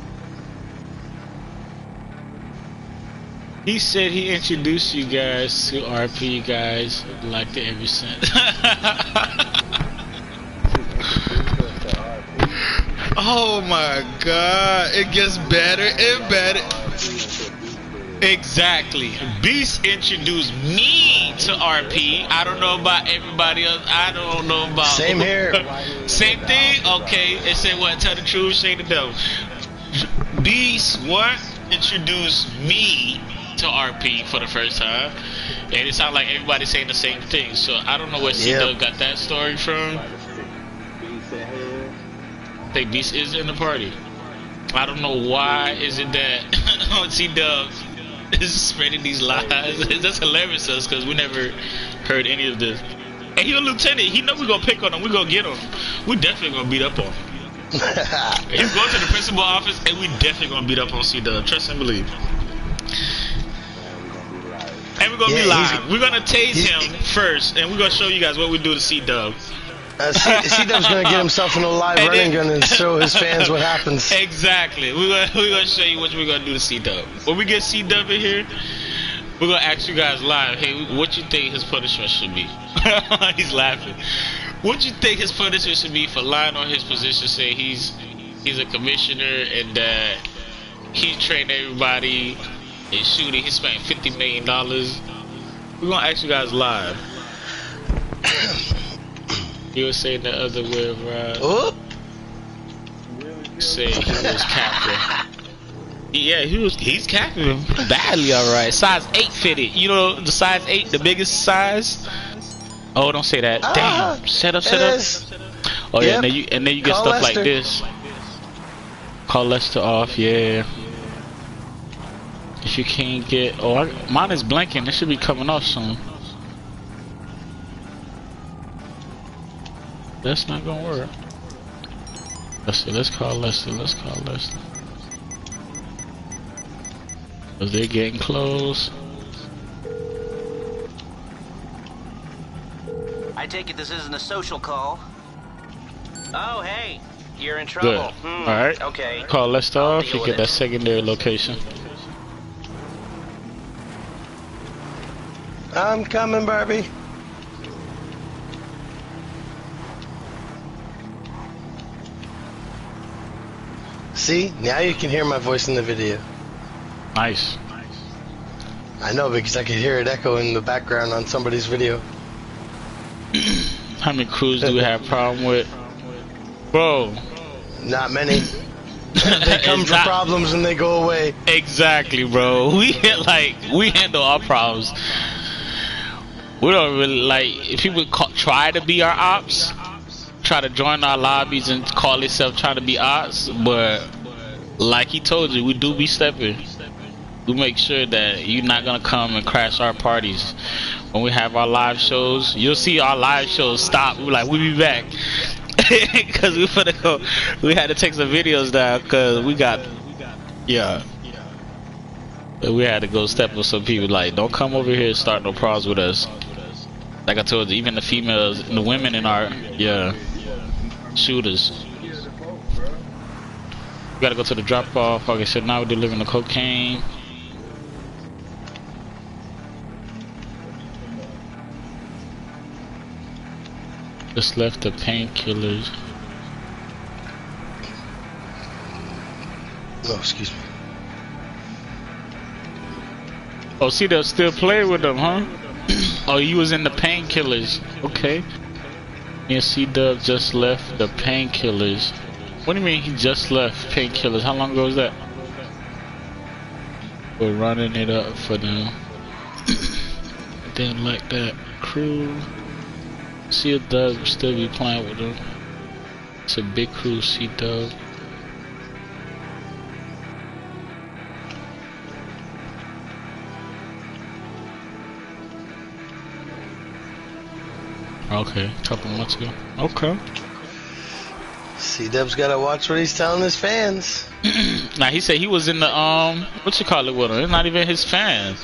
He said he introduced you guys to RP guys like it ever since. [LAUGHS] oh my god, it gets better and better. Exactly. Beast introduced me to RP. I don't know about everybody else. I don't know about Same here. [LAUGHS] Same thing? Okay. It said what? Tell the truth, say the devil. Beast what introduced me to RP for the first time. And it sounds like everybody's saying the same thing. So I don't know where C Yep. Dub got that story from. I think Beast is in the party. I don't know why is it that [LAUGHS] C Dub [LAUGHS] is spreading these lies. [LAUGHS] That's hilarious to us because we never heard any of this. And he a lieutenant. He know we gonna pick on him. We gonna get him. We definitely gonna beat up on him. He's going to the principal office, and we definitely gonna beat up on C Dub. Trust and believe. And we're gonna Yeah, be live. We're gonna tase him first, and we're gonna show you guys what we do to C Dub. Uh, C- C-Dub's gonna get [LAUGHS] himself in a live And running gun and show his fans what [LAUGHS] happens. Exactly. We're gonna we're gonna show you what we're gonna do to C Dub. When we get C Dub in here, We're gonna ask you guys live. Hey, what you think his punishment should be? [LAUGHS] he's laughing. What you think his punishment should be for lying on his position, saying he's he's a commissioner and that he trained everybody in shooting. He spent fifty million dollars. We're gonna ask you guys live. [COUGHS] you were saying the other way around. Oh, Saying he was captain. Yeah, he was. He's capping badly. All right, size eight fitted. You know the size eight, the biggest size. Oh, don't say that. Ah, Damn. Set up, set up. is. Oh yeah, Yep. and then you and then you get Call stuff like this. Call Lester off. Yeah. If you can't get, oh, I, mine is blinking. It should be coming off soon. That's not gonna work. Let's see. Let's call Lester. Let's call Lester. Cause they're getting close. I take it this isn't a social call. Oh, hey, you're in trouble. Good. Hmm, All right. Okay. Call Lester off. You get it. that secondary location. I'm coming, Barbie. See, now you can hear my voice in the video. Nice. I know because I could hear it echo in the background on somebody's video. [CLEARS THROAT] How many crews do we have problem with? Bro, Not many. [LAUGHS] they come for not- problems and they go away. Exactly, bro. [LAUGHS] We like we handle our problems. We don't really like if people ca- try to be our ops, try to join our lobbies and call itself trying to be ops, but like he told you, we do be stepping. We make sure that you're not gonna come and crash our parties. When we have our live shows, you'll see our live shows stop. We're like, we'll be back. [LAUGHS] Cause we finna go, we had to take some videos down cause we got, yeah. We had to go step with some people like, don't come over here and start no problems with us. Like I told you, even the females, the women in our, yeah, shooters. We gotta go to the drop off. Okay, so now we're delivering the cocaine. Just left the painkillers. Oh, excuse me. Oh, see, they'll still play with them, huh? [CLEARS THROAT] oh, you was in the painkillers. Okay. Yeah, C Dub just left the painkillers. What do you mean he just left painkillers? How long ago was that? We're running it up for now. [COUGHS] Didn't like that crew. C Dub still be playing with them. It's a big crew, C Dub. Okay, a couple months ago. Okay. C Dub's gotta watch what he's telling his fans. [CLEARS THROAT] Now he said he was in the um, what you call it with him? It's not even his fans.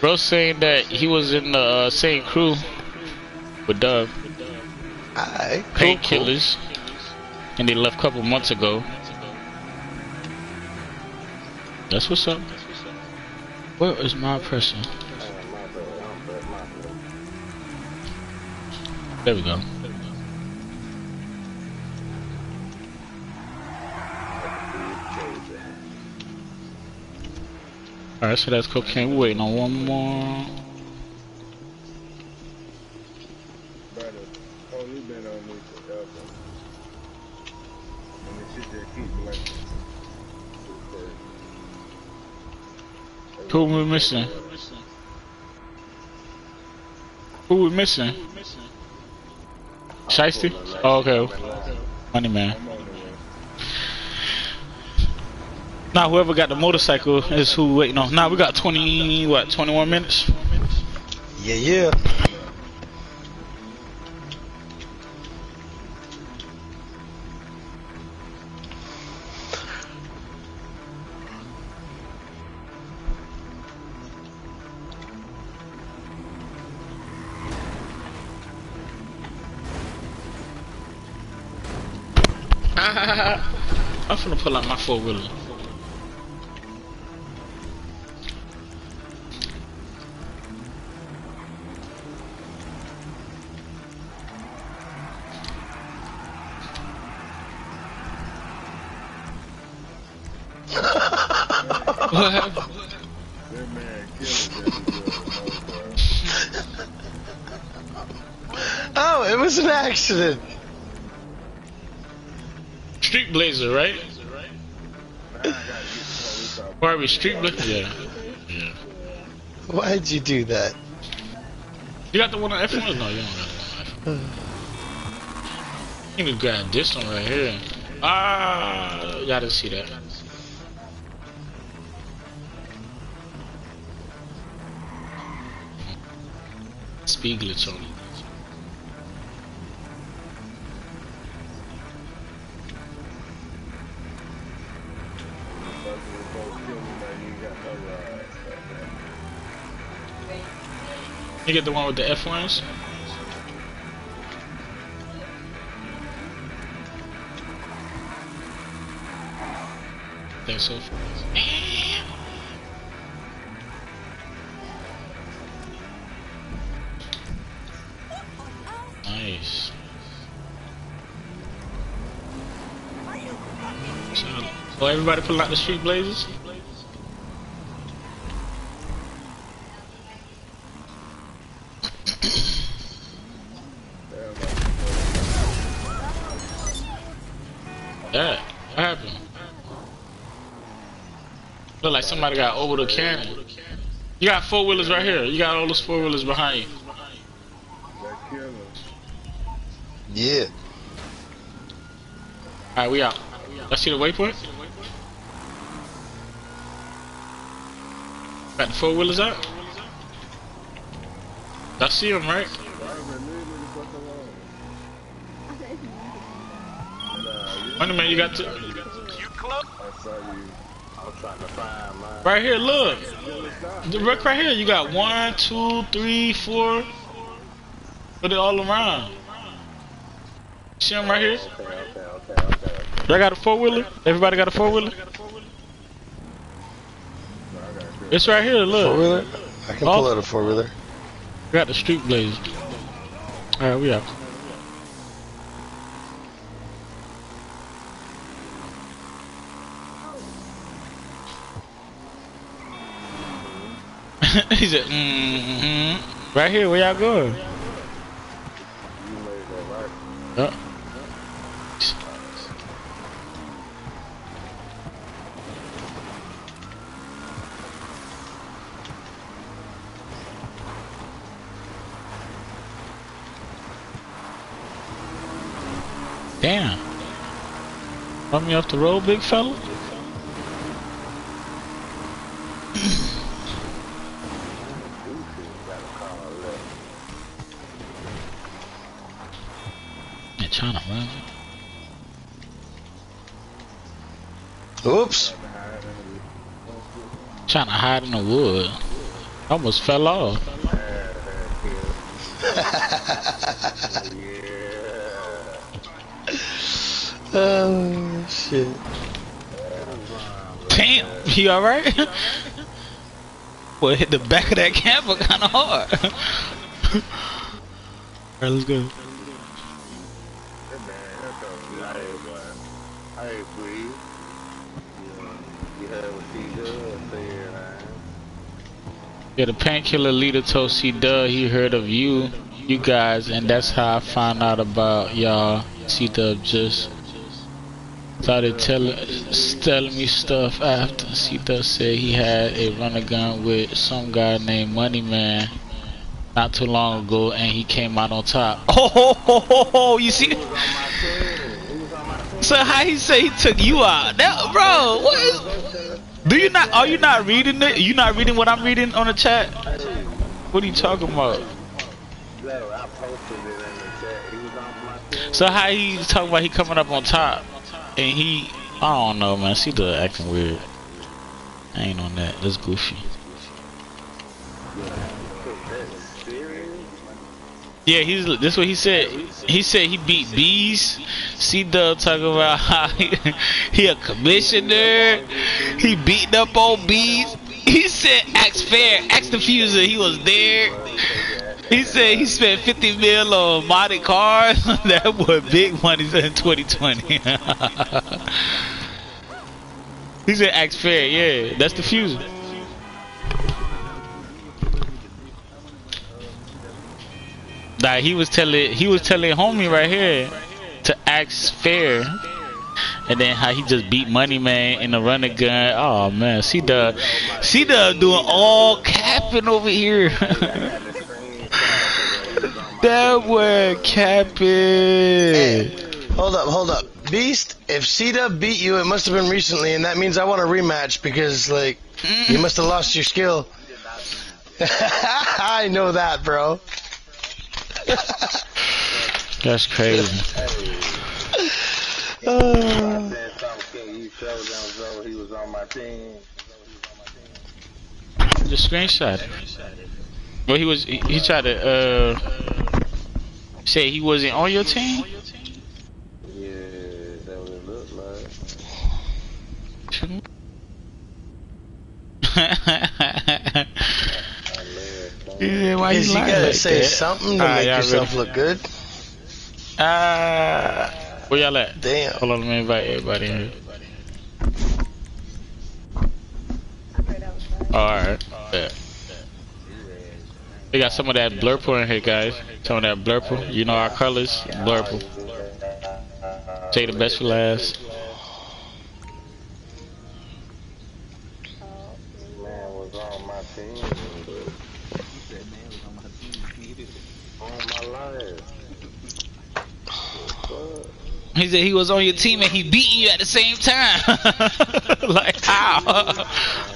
Bro saying that he was in the uh, same crew with Dub Alright, cool, cool. Painkillers, and they left a couple months ago. That's what's up. Where is my person? There we go. Alright, so that's cocaine. We're waiting on one more. Who we missing? Who we missing? Shiesty? Oh, okay. Money man. Now whoever got the motorcycle is who waiting on. Now we got 20, what, 21 minutes? Yeah, yeah. pull out my four wheeler. what happened? Oh, it was an accident. Street Blazer, right? Barbie Street Blazer. Yeah. Yeah. Why'd you do that? You got the one on F1? No, you don't got the one on F1. You to grab this one [SIGHS] right here. Ah, you gotta see that. Speed glitch on You get the one with the F1s? Think so. fast. Nice. So, everybody pull out the street blazers? Somebody got over the cannon. You got four wheelers right here. You got all those four wheelers behind you. Yeah. Alright, we out. Let's see the waypoint. Got the four wheelers out. I see them, right? Robin, leave me the fuck alone. And, Wait a minute, you got to. You close? I saw you. I was trying to find mine. Right here, look. The Look right here. You got one, two, three, four. Put it all around. See them right here? Okay, okay, okay, okay, okay. Y'all got a four wheeler? Everybody got a four wheeler? No, I gotta do It's right here, Four look. wheeler? I can pull out a four wheeler. Got the street blaze. Alright, we out. [LAUGHS] he said, mm-hmm. Right here, where y'all going? You. Uh, Damn. Run me off the road, big fella? Almost fell off. Oh, [LAUGHS] shit. Damn, you alright? well, [LAUGHS] hit the back of that camper kind of hard. [LAUGHS] Alright, let's go. Yeah, the painkiller leader told C Dub he heard of you, you guys, and that's how I found out about y'all. C Dub just started telling telling me stuff after C Dub said he had a runner gun with some guy named Money Man not too long ago, and he came out on top. [LAUGHS] Oh, ho, ho, ho, ho, you see? So how he say he took you out? That, bro, what is? Do you not? Are you not reading it? You not reading what I'm reading on the chat? What are you talking about? So how he talking about he coming up on top, and he I don't know, man. See the acting weird. I ain't on that. That's goofy. That's serious? Yeah, he's this what he said. He said he beat bees. C Dub talking about how he, [LAUGHS] he a commissioner. He beating up on bees. He said ask fair, ask the fuser. He was there. He said he spent 50 mil on modded cars. [LAUGHS] that was big money in 2020. [LAUGHS] He said ask fair, yeah. That's the Nah, he was telling he was telling homie right here to act fair. And then how he just beat Money Man in the running gun. Oh man, see the see the doing all capping over here. [LAUGHS] that word capping. Hold up, hold up. Beast, if Sita beat you, it must have been recently, and that means I want a rematch because, like, you must have lost your skill. [LAUGHS] I know that, bro. [LAUGHS] That's crazy. [SIGHS] Uh, Said something, can you show them Zo he was on my team? Just screenshot. it. Well, he was he, he tried to uh say he wasn't on your team. Yeah, that what it looked like. [LAUGHS] yeah, why Is you you lying gotta like say that? something to make y'all yourself ready? look good? Uh, where y'all at? Damn. Hold on, let me invite everybody in here. Right outside. Alright. Yeah. We got some of that blurple in here, guys. Some of that blurple. You know our colors, blurple. Say the best for last. Oh, Man was on my team. On my life. He said he was on your team and he beating you at the same time. [LAUGHS] like how? [LAUGHS]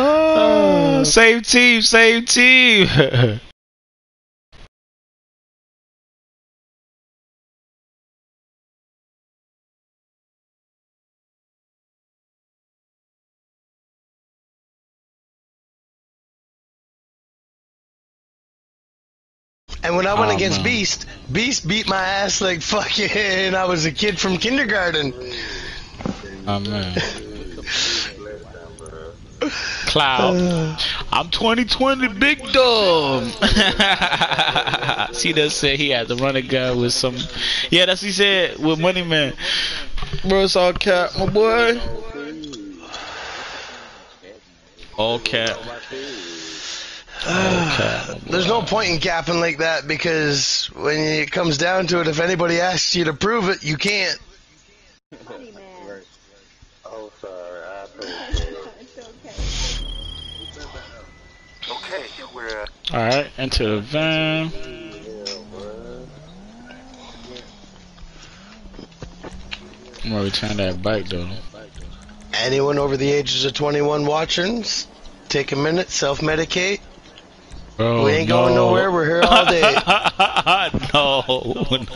Ah, same team, same team. [LAUGHS] And when I went Oh, against man. Beast, Beast beat my ass like [LAUGHS] fucking I was a kid from kindergarten. oh man. Cloud. Uh. I'm 2020 big dog. [LAUGHS] See that said he had to run a gun with some Yeah, that's what he said with Money Man. Bro, it's all cap, my boy. All cap. All [SIGHS] cap. There's no point in capping like that because when it comes down to it, if anybody asks you to prove it, you can't. Man. Oh, sorry. I appreciate it. it's okay. Okay, we're uh, Alright, into the van. I'm gonna return that bike though. Anyone over the ages of 21 watching, take a minute, self-medicate. Bro, we ain't no. going nowhere. We're here all day. [LAUGHS] no. [LAUGHS]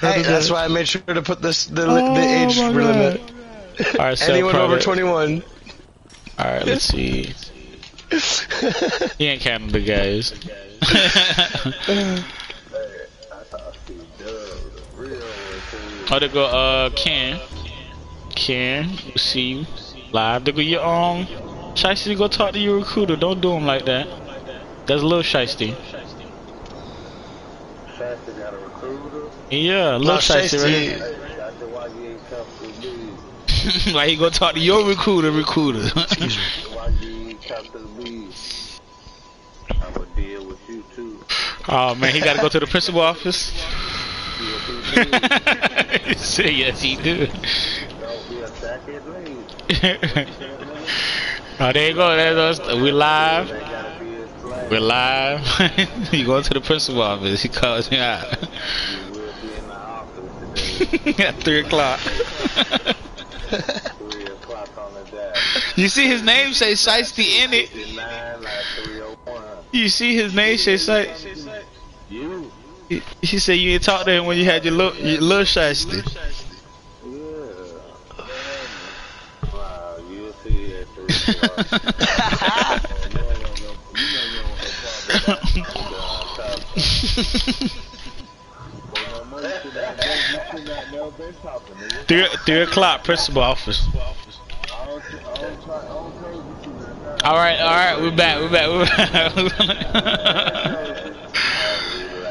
hey, that's why I made sure to put this the, Oh the age limit. Alright, so Anyone over 21. Alright, let's see. [LAUGHS] He ain't counting the guys. oh, they go, uh, Ken. Ken, we see you live. They go, your own. Shiesty, go talk to your recruiter. Don't do him like that. That's a little Shiesty. Shasta got a recruiter. Yeah, a little Shiesty, right? shiesty. I said, why you ain't come to me? like, he go talk to your recruiter, recruiter. Why you ain't come to me? I'm gonna deal with you too. oh, man, he gotta go to the principal office. See what you do. Say yes, he do. [LAUGHS] [LAUGHS] Oh, there you go. There's us. We live. We're live. you go to the principal office. He calls me out [LAUGHS] at three o'clock. [LAUGHS] You see his name say Shiesty in it. You see his name say Shiesty. He, he said you ain't talked to him when you had your little your little Shiesty. Three three, o'clock, principal office. All right, all right, we're back, we're back, we're back.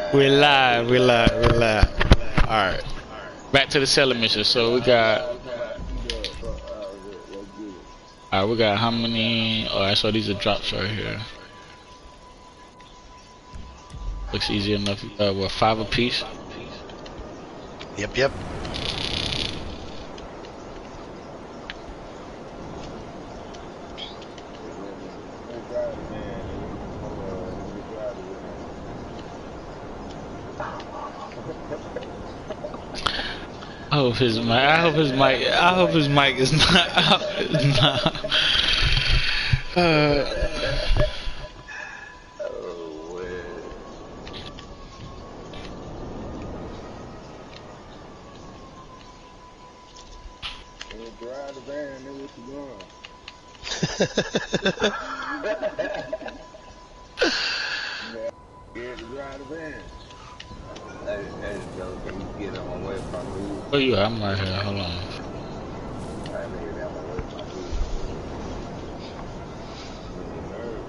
[LAUGHS] we're live, we're live, we're live. All right, back to the selling mission. So we got Alright, we got how many? Alright, so these are drops right here. Looks easy enough. Uh, what, five apiece? Yep, yep. Hope his mic. I hope his mic. I hope his mic is not. [LAUGHS] Is not uh, Oh, man. Drive the van, nigga, what you doing? Me? where you at? I'm right here. Hold on. I nigga, that my way from me. Nigga, nervous.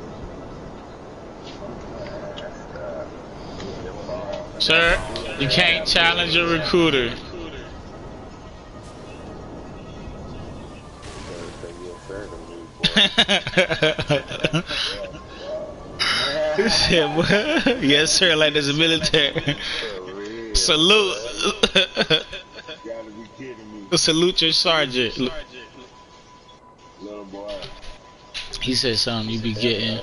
Sir, you can't challenge a recruiter. [LAUGHS] He said, yes, sir. Like there's a military. Salute. [LAUGHS] Salute your sergeant. little boy. He said something you be getting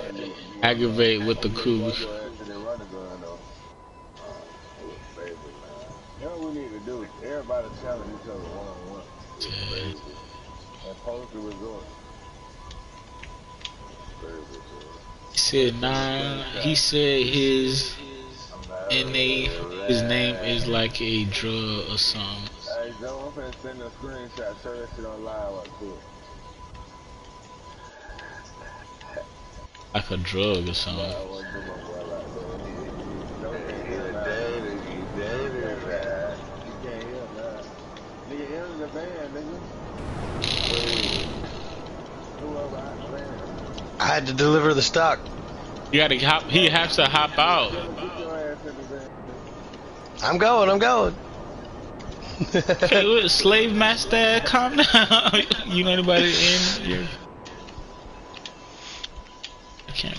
aggravated with the crew. You we need to do? Everybody challenge each other one on one. And post the resort. He said nah. He said his NA, his name is like a drug or something. Send a screenshot. Show that shit on live right quick. Like a drug or I something. wouldn't do my boy like that. Don't can't hear that. You can't hear that. You can't hear that. Nigga, enter the band, nigga. Whoever I the band. I had to deliver the stock. You gotta hop. He has to hop out. Get your ass in the band. I'm going, I'm going. Hey, slave master, calm down. [LAUGHS] you know anybody in your? I can't.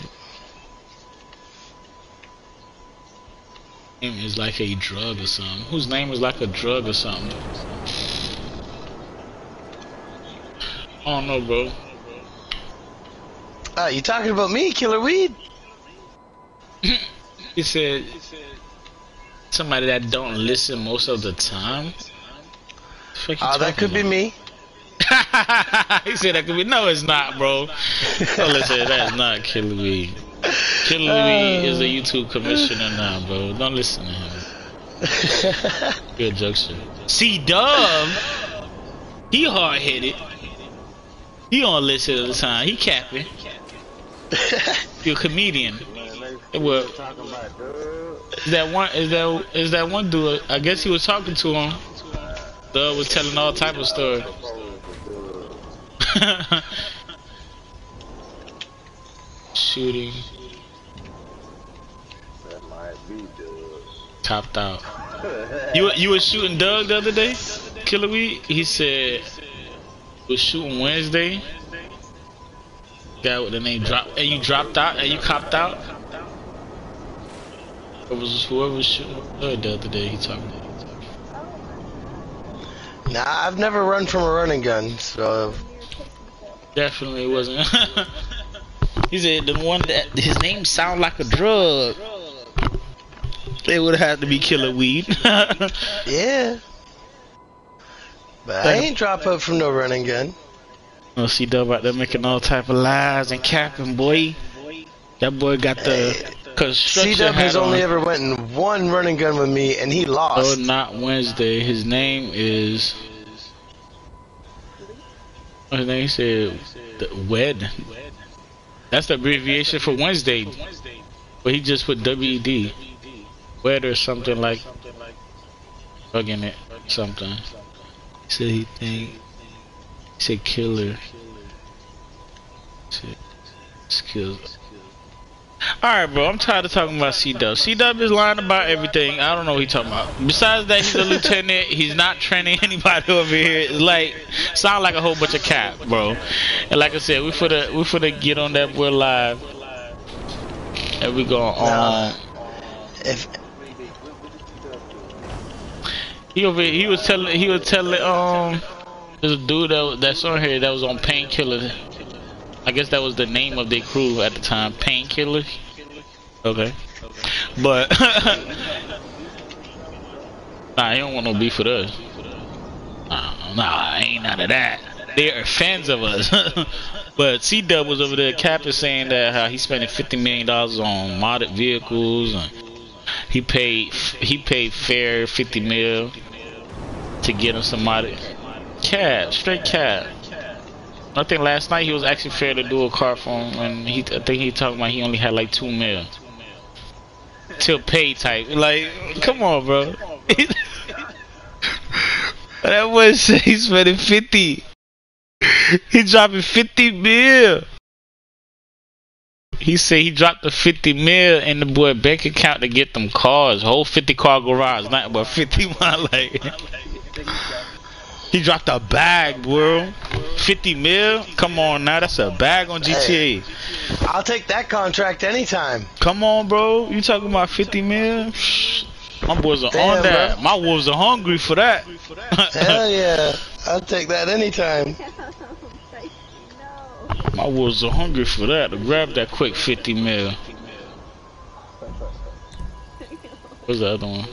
Name is like a drug or something. Whose name is like a drug or something? I don't know, bro. Ah, you talking about me, Killer Weed? [LAUGHS] he said... He said somebody that don't listen most of the time. Fuck you Ah, that talking could be me. [LAUGHS] he said that could be. No, it's not, bro. [LAUGHS] Oh, listen, that's not Killer Weed. Killer Weed is a YouTube commissioner now, bro. Don't listen to him. [LAUGHS] Good jokester. See, Dub, he hard headed. He don't listen all the time. He capping. He a comedian. Man, they Well, talking about Doug. is that one? Is that is that one dude? I guess he was talking to him. Dub was telling all type of stories. [LAUGHS] Shooting, That might be Doug. topped out. You you was shooting Doug the other day, Killer Weed. He said was shooting Wednesday. Guy with the name drop, and you dropped out, and you copped out. It was whoever shooting the other day. He talking. Nah, I've never run from a running gun, so Definitely wasn't. [LAUGHS] he said the one that his name sound like a drug. It would have to be Killer Weed. [LAUGHS] yeah. But I ain't drop up from no running gun. Oh, see Dub out there making all type of lies and capping, boy. That boy got the C construction Dub has only on. ever went in one running gun with me, and he Oh, lost. not Wednesday. His name is. His name said the Wed. That's the abbreviation for Wednesday. But he just put WD. Wed or something like. Bugging it. Something. He said he think. He said killer. He said skills. Alright, bro, I'm tired of talking about C Dub. C Dub is lying about everything. I don't know what he's talking about. Besides that, he's a lieutenant. [LAUGHS] He's not training anybody over here. It's like, sound like a whole bunch of cap, bro. And like I said, we for the we for the get on that boy live. And we go on. Nah. If He over here, he was telling he was telling um there's a dude that that's on here that was on painkiller. I guess that was the name of their crew at the time, painkiller. Okay. But [LAUGHS] Nah, he don't want no beef with us. Nah, nah, ain't none of that. They are fans of us. [LAUGHS] but C Dub was over there capping saying that how he's spending fifty million dollars on modded vehicles and he paid he paid fair fifty mil to get him some modded cap, straight cap. I think last night he was actually fair to do a car him, and he I think he talking about he only had like two mil. Till pay type, like come on, bro. [LAUGHS] that was say he's spending fifty. He dropping fifty mil. He said he dropped the 50 mil in the boy bank account to get them cars. Whole 50 car garage, not but 50 [LAUGHS] mile like. He dropped a bag, bro. 50 mil? Come on now, that's a bag on GTA. I'll take that contract anytime. Come on, bro. You talking about 50 mil? My boys are Damn, on that. bro. My wolves are hungry for that. Hell [LAUGHS] yeah, I'll take that anytime. My wolves are hungry for that. To grab that quick 50 mil. What's the other one?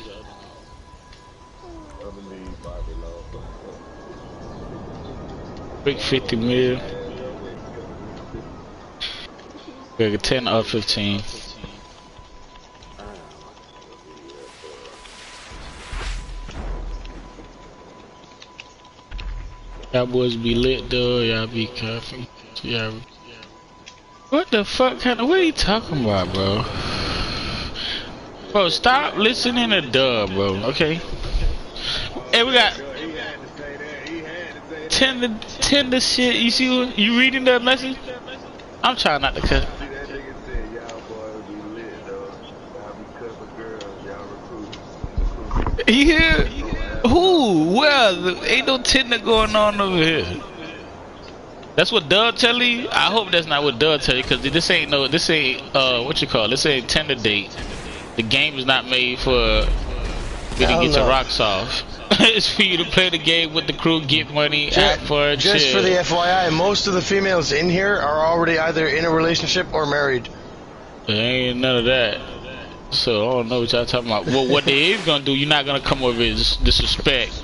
Quick 50 mil. Like a 10 or 15. Y'all boys be lit though, y'all be careful. Yeah. What the fuck kind of, what are you talking about, bro? Bro, stop listening to Dub, bro, okay? Hey, we got He had to say that. He had to say that. Tender, Tinder shit. You see, what- you reading that message? I'm trying not to cut. See, that nigga said y'all boys be lit though. Y'all be cuffing girls. Y'all recruit. You hear? Who? Well, ain't no Tinder going on over here. That's what Doug tell you. I hope that's not what Doug tell you, cause this ain't no, this ain't uh, what you call it? This ain't Tinder date. The game is not made for you to Hell get your rocks off. [LAUGHS] it's for you to play the game with the crew, get money, act for it, Just chill. for the FYI, most of the females in here are already either in a relationship or married. There ain't none of that. So I don't know what y'all talking about. Well, what they is gonna do, you're not gonna come over here disrespect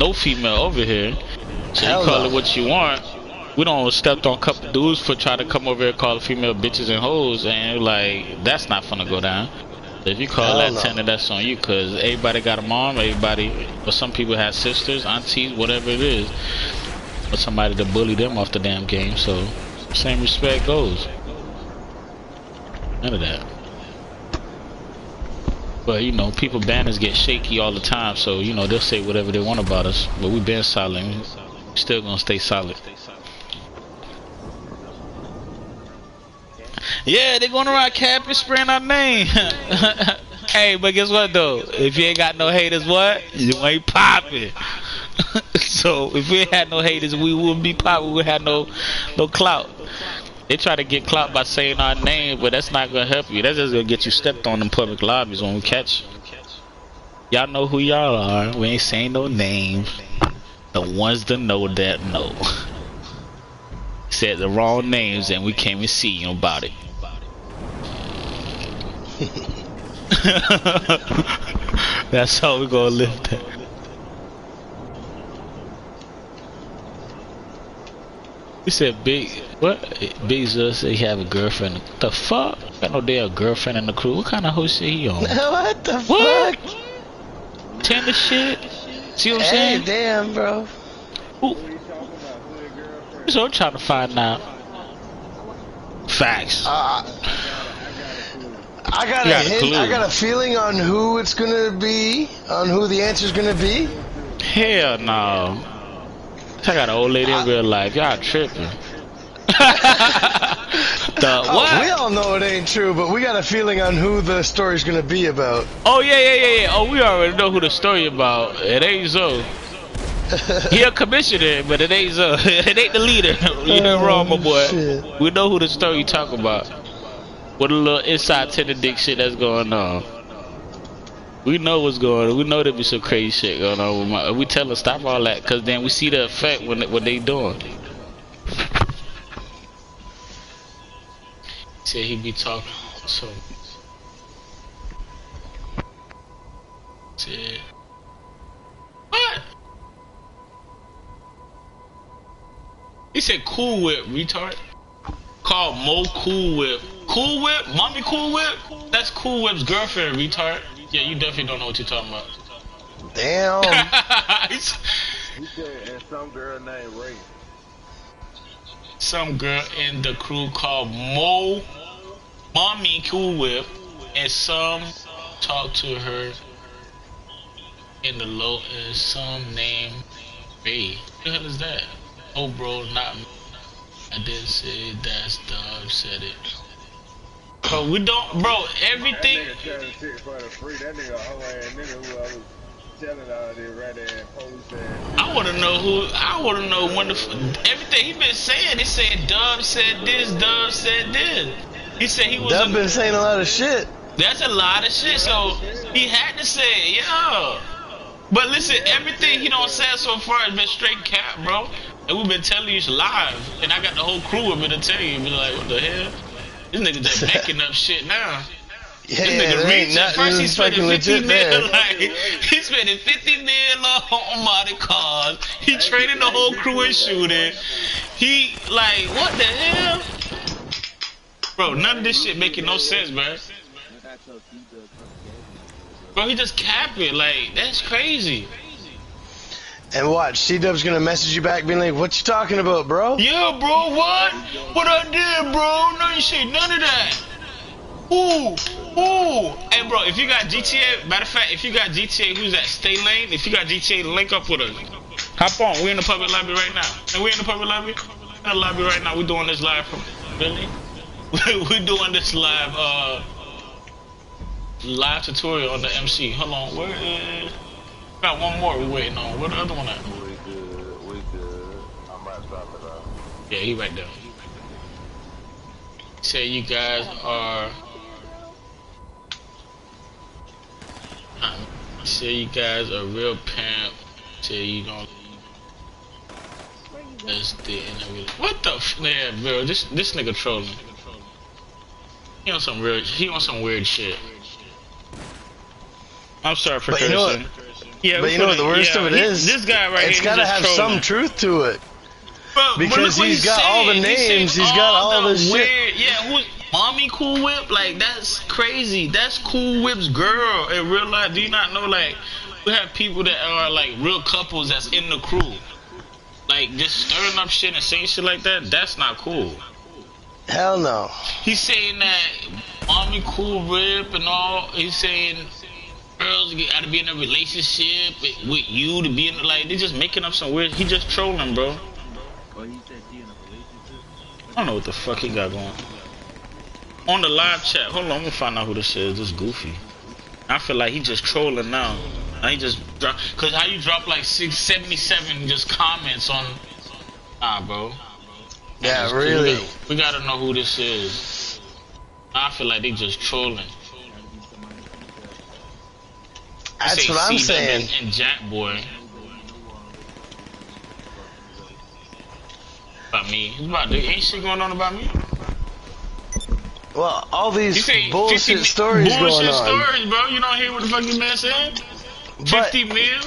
no female over here. So Hell you call no. it what you want. We don't stepped on a couple dudes for trying to come over here and call the female bitches and hoes, and like that's not gonna go down. If you call that no. Tinder, that's on you, cause everybody got a mom, everybody, or some people have sisters, aunties, whatever it is, or somebody to bully them off the damn game. So same respect goes. None of that. But you know, people banners get shaky all the time, so you know they'll say whatever they want about us. But we been solid. We still gonna stay solid. Yeah, they going around capping, spraying our name. [LAUGHS] hey, but guess what though? If you ain't got no haters, what? You ain't popping. [LAUGHS] so if we had no haters, we wouldn't be popping. We would have no no clout. They try to get clout by saying our name, but that's not gonna help you. That's just gonna get you stepped on in public lobbies when we catch. Y'all know who y'all are. We ain't saying no names. The ones that know that know. [LAUGHS] Said the wrong names and we came and see you about it. That's how we gonna live that. He said big what? Big Zus said he have a girlfriend. The fuck? Got no damn girlfriend in the crew. What kind of hoe shit he on? [LAUGHS] what the What? fuck? Tinder shit? See what I'm Hey, saying? damn, bro. So I'm trying to find out. Facts. Uh, I got a got a hint. clue. I got a feeling on who it's gonna be, on who the answer's gonna be. Hell no. I got an old lady in real life. Y'all tripping. [LAUGHS] The Oh, what? we all know it ain't true, but we got a feeling on who the story's gonna be about. Oh yeah, yeah, yeah, yeah. Oh, we already know who the story about. It ain't Zo. He a commissioner, but it ain't Zo. Uh, [LAUGHS] it ain't the leader. [LAUGHS] You ain't wrong, my boy. shit. We know who the story you talk about. What a little inside tender dick shit that's going on. We know what's going on. We know there be some crazy shit going on. With my, we tell her stop all that, cause then we see the effect when they- what they doing. Said he be talking so. Said what? He said Cool Whip, retard. Called Mo Cool Whip. Cool Whip? Mommy Cool Whip? That's Cool Whip's girlfriend, retard. Yeah, you definitely don't know what you're talking about. Damn. [LAUGHS] He said, and some girl named Ray. Some girl in the crew called Mo Mommy Cool Whip and some talk to her in the low and some name Ray. What the hell is that? Oh bro, not me. I didn't say that's Dub said it. Bro, we don't bro, everything That nigga shit for the free. That nigga, whole ass nigga who I was telling all this right there and post that. I want to know who. I want to know when the everything he been saying. He said Dub said this. Dub said this. He said he was. Dub a- been saying a lot of shit. that's a lot of shit. So he had to say it, yeah. But listen, everything he don't say so far has been straight cap, bro. And we've been telling you it's live. And I got the whole crew of it to tell you. Be like, what the hell? This nigga just [LAUGHS] making up shit now. Yeah, This nigga ain't reaching. First nothing he spending fucking 50 legit mil, like, he spending 50 mil on modded cars. He training the whole crew in shooting. He, like, what the hell? Bro, none of this shit making no sense, bro. Bro, he just capping. Like, that's crazy. And watch, C Dub's gonna message you back being like, what you talking about, bro? Yeah, bro, what? What I did, bro? No, you say none of that. Ooh, ooh. Hey, bro, if you got GTA, matter of fact, if you got GTA, who's that? Stay lane. If you got GTA, link up with us. Hop on. We're in the public lobby right now. And we're in the public lobby. In the lobby right now. We're doing this live from. Really? [LAUGHS] we're doing this live, uh, live tutorial on the MC. Hold on. Where is? Got one more we waiting on. Where the other one at? We good, we good. I might stop it out. Yeah, he right there. Say you guys are. Um, say you guys are real pimp. Say you don't. Where you going? That's the interview. What the f- man, bro? This this nigga trolling. He on some real. He on some weird shit. I'm sorry for But you know cursing. Yeah, But you know what the worst yeah, of it is? he- This guy right it's here. he gotta have trolling. some truth to it. But Because he's he's got all the saying. He's names, he's got all the this shit. Yeah, who's mommy Cool Whip? Like that's crazy. That's Cool Whip's girl in real life. Do you not know? Like we have people that are like real couples that's in the crew. Like just stirring up shit and saying shit like that. That's not cool. Hell no. He's saying that mommy Cool Whip and all. He's saying. Girls gotta be in a relationship with, with you to be in like they just making up some weird. He just trolling, bro. I don't know what the fuck he got going. On the live chat, hold on, I'm gonna find out who this is. This goofy. I feel like he just trolling now. Now he just drop, cause how you drop like six seventy seven just comments on. ah, bro. Yeah, That's really. cool. We gotta know who this is. I feel like they just trolling. That's what I'm saying. And, Jack Boy. About me. It's about ain't shit going on about me. Well, all these bullshit stories bullshit going on. Bullshit stories, bro. You don't hear what the fucking man said? But 50 mil?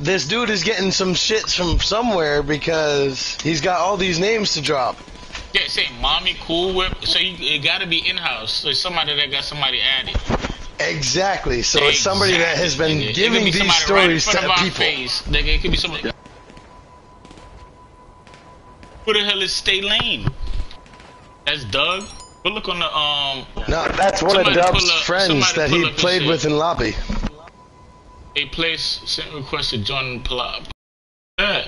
this dude is getting some shits from somewhere because he's got all these names to drop. Yeah, say mommy cool whip. So you, it gotta be in house. So somebody that got somebody added. Exactly. So exactly. it's somebody that has been giving be these stories right to people. Face, nigga. It could be somebody. Yeah. Who the hell is Stay Lane? That's Doug. But look on the um. No, that's one of Doug's up, friends that he played with in lobby. A place sent request to join Plop. Yeah.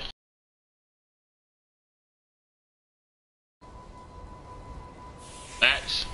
That's.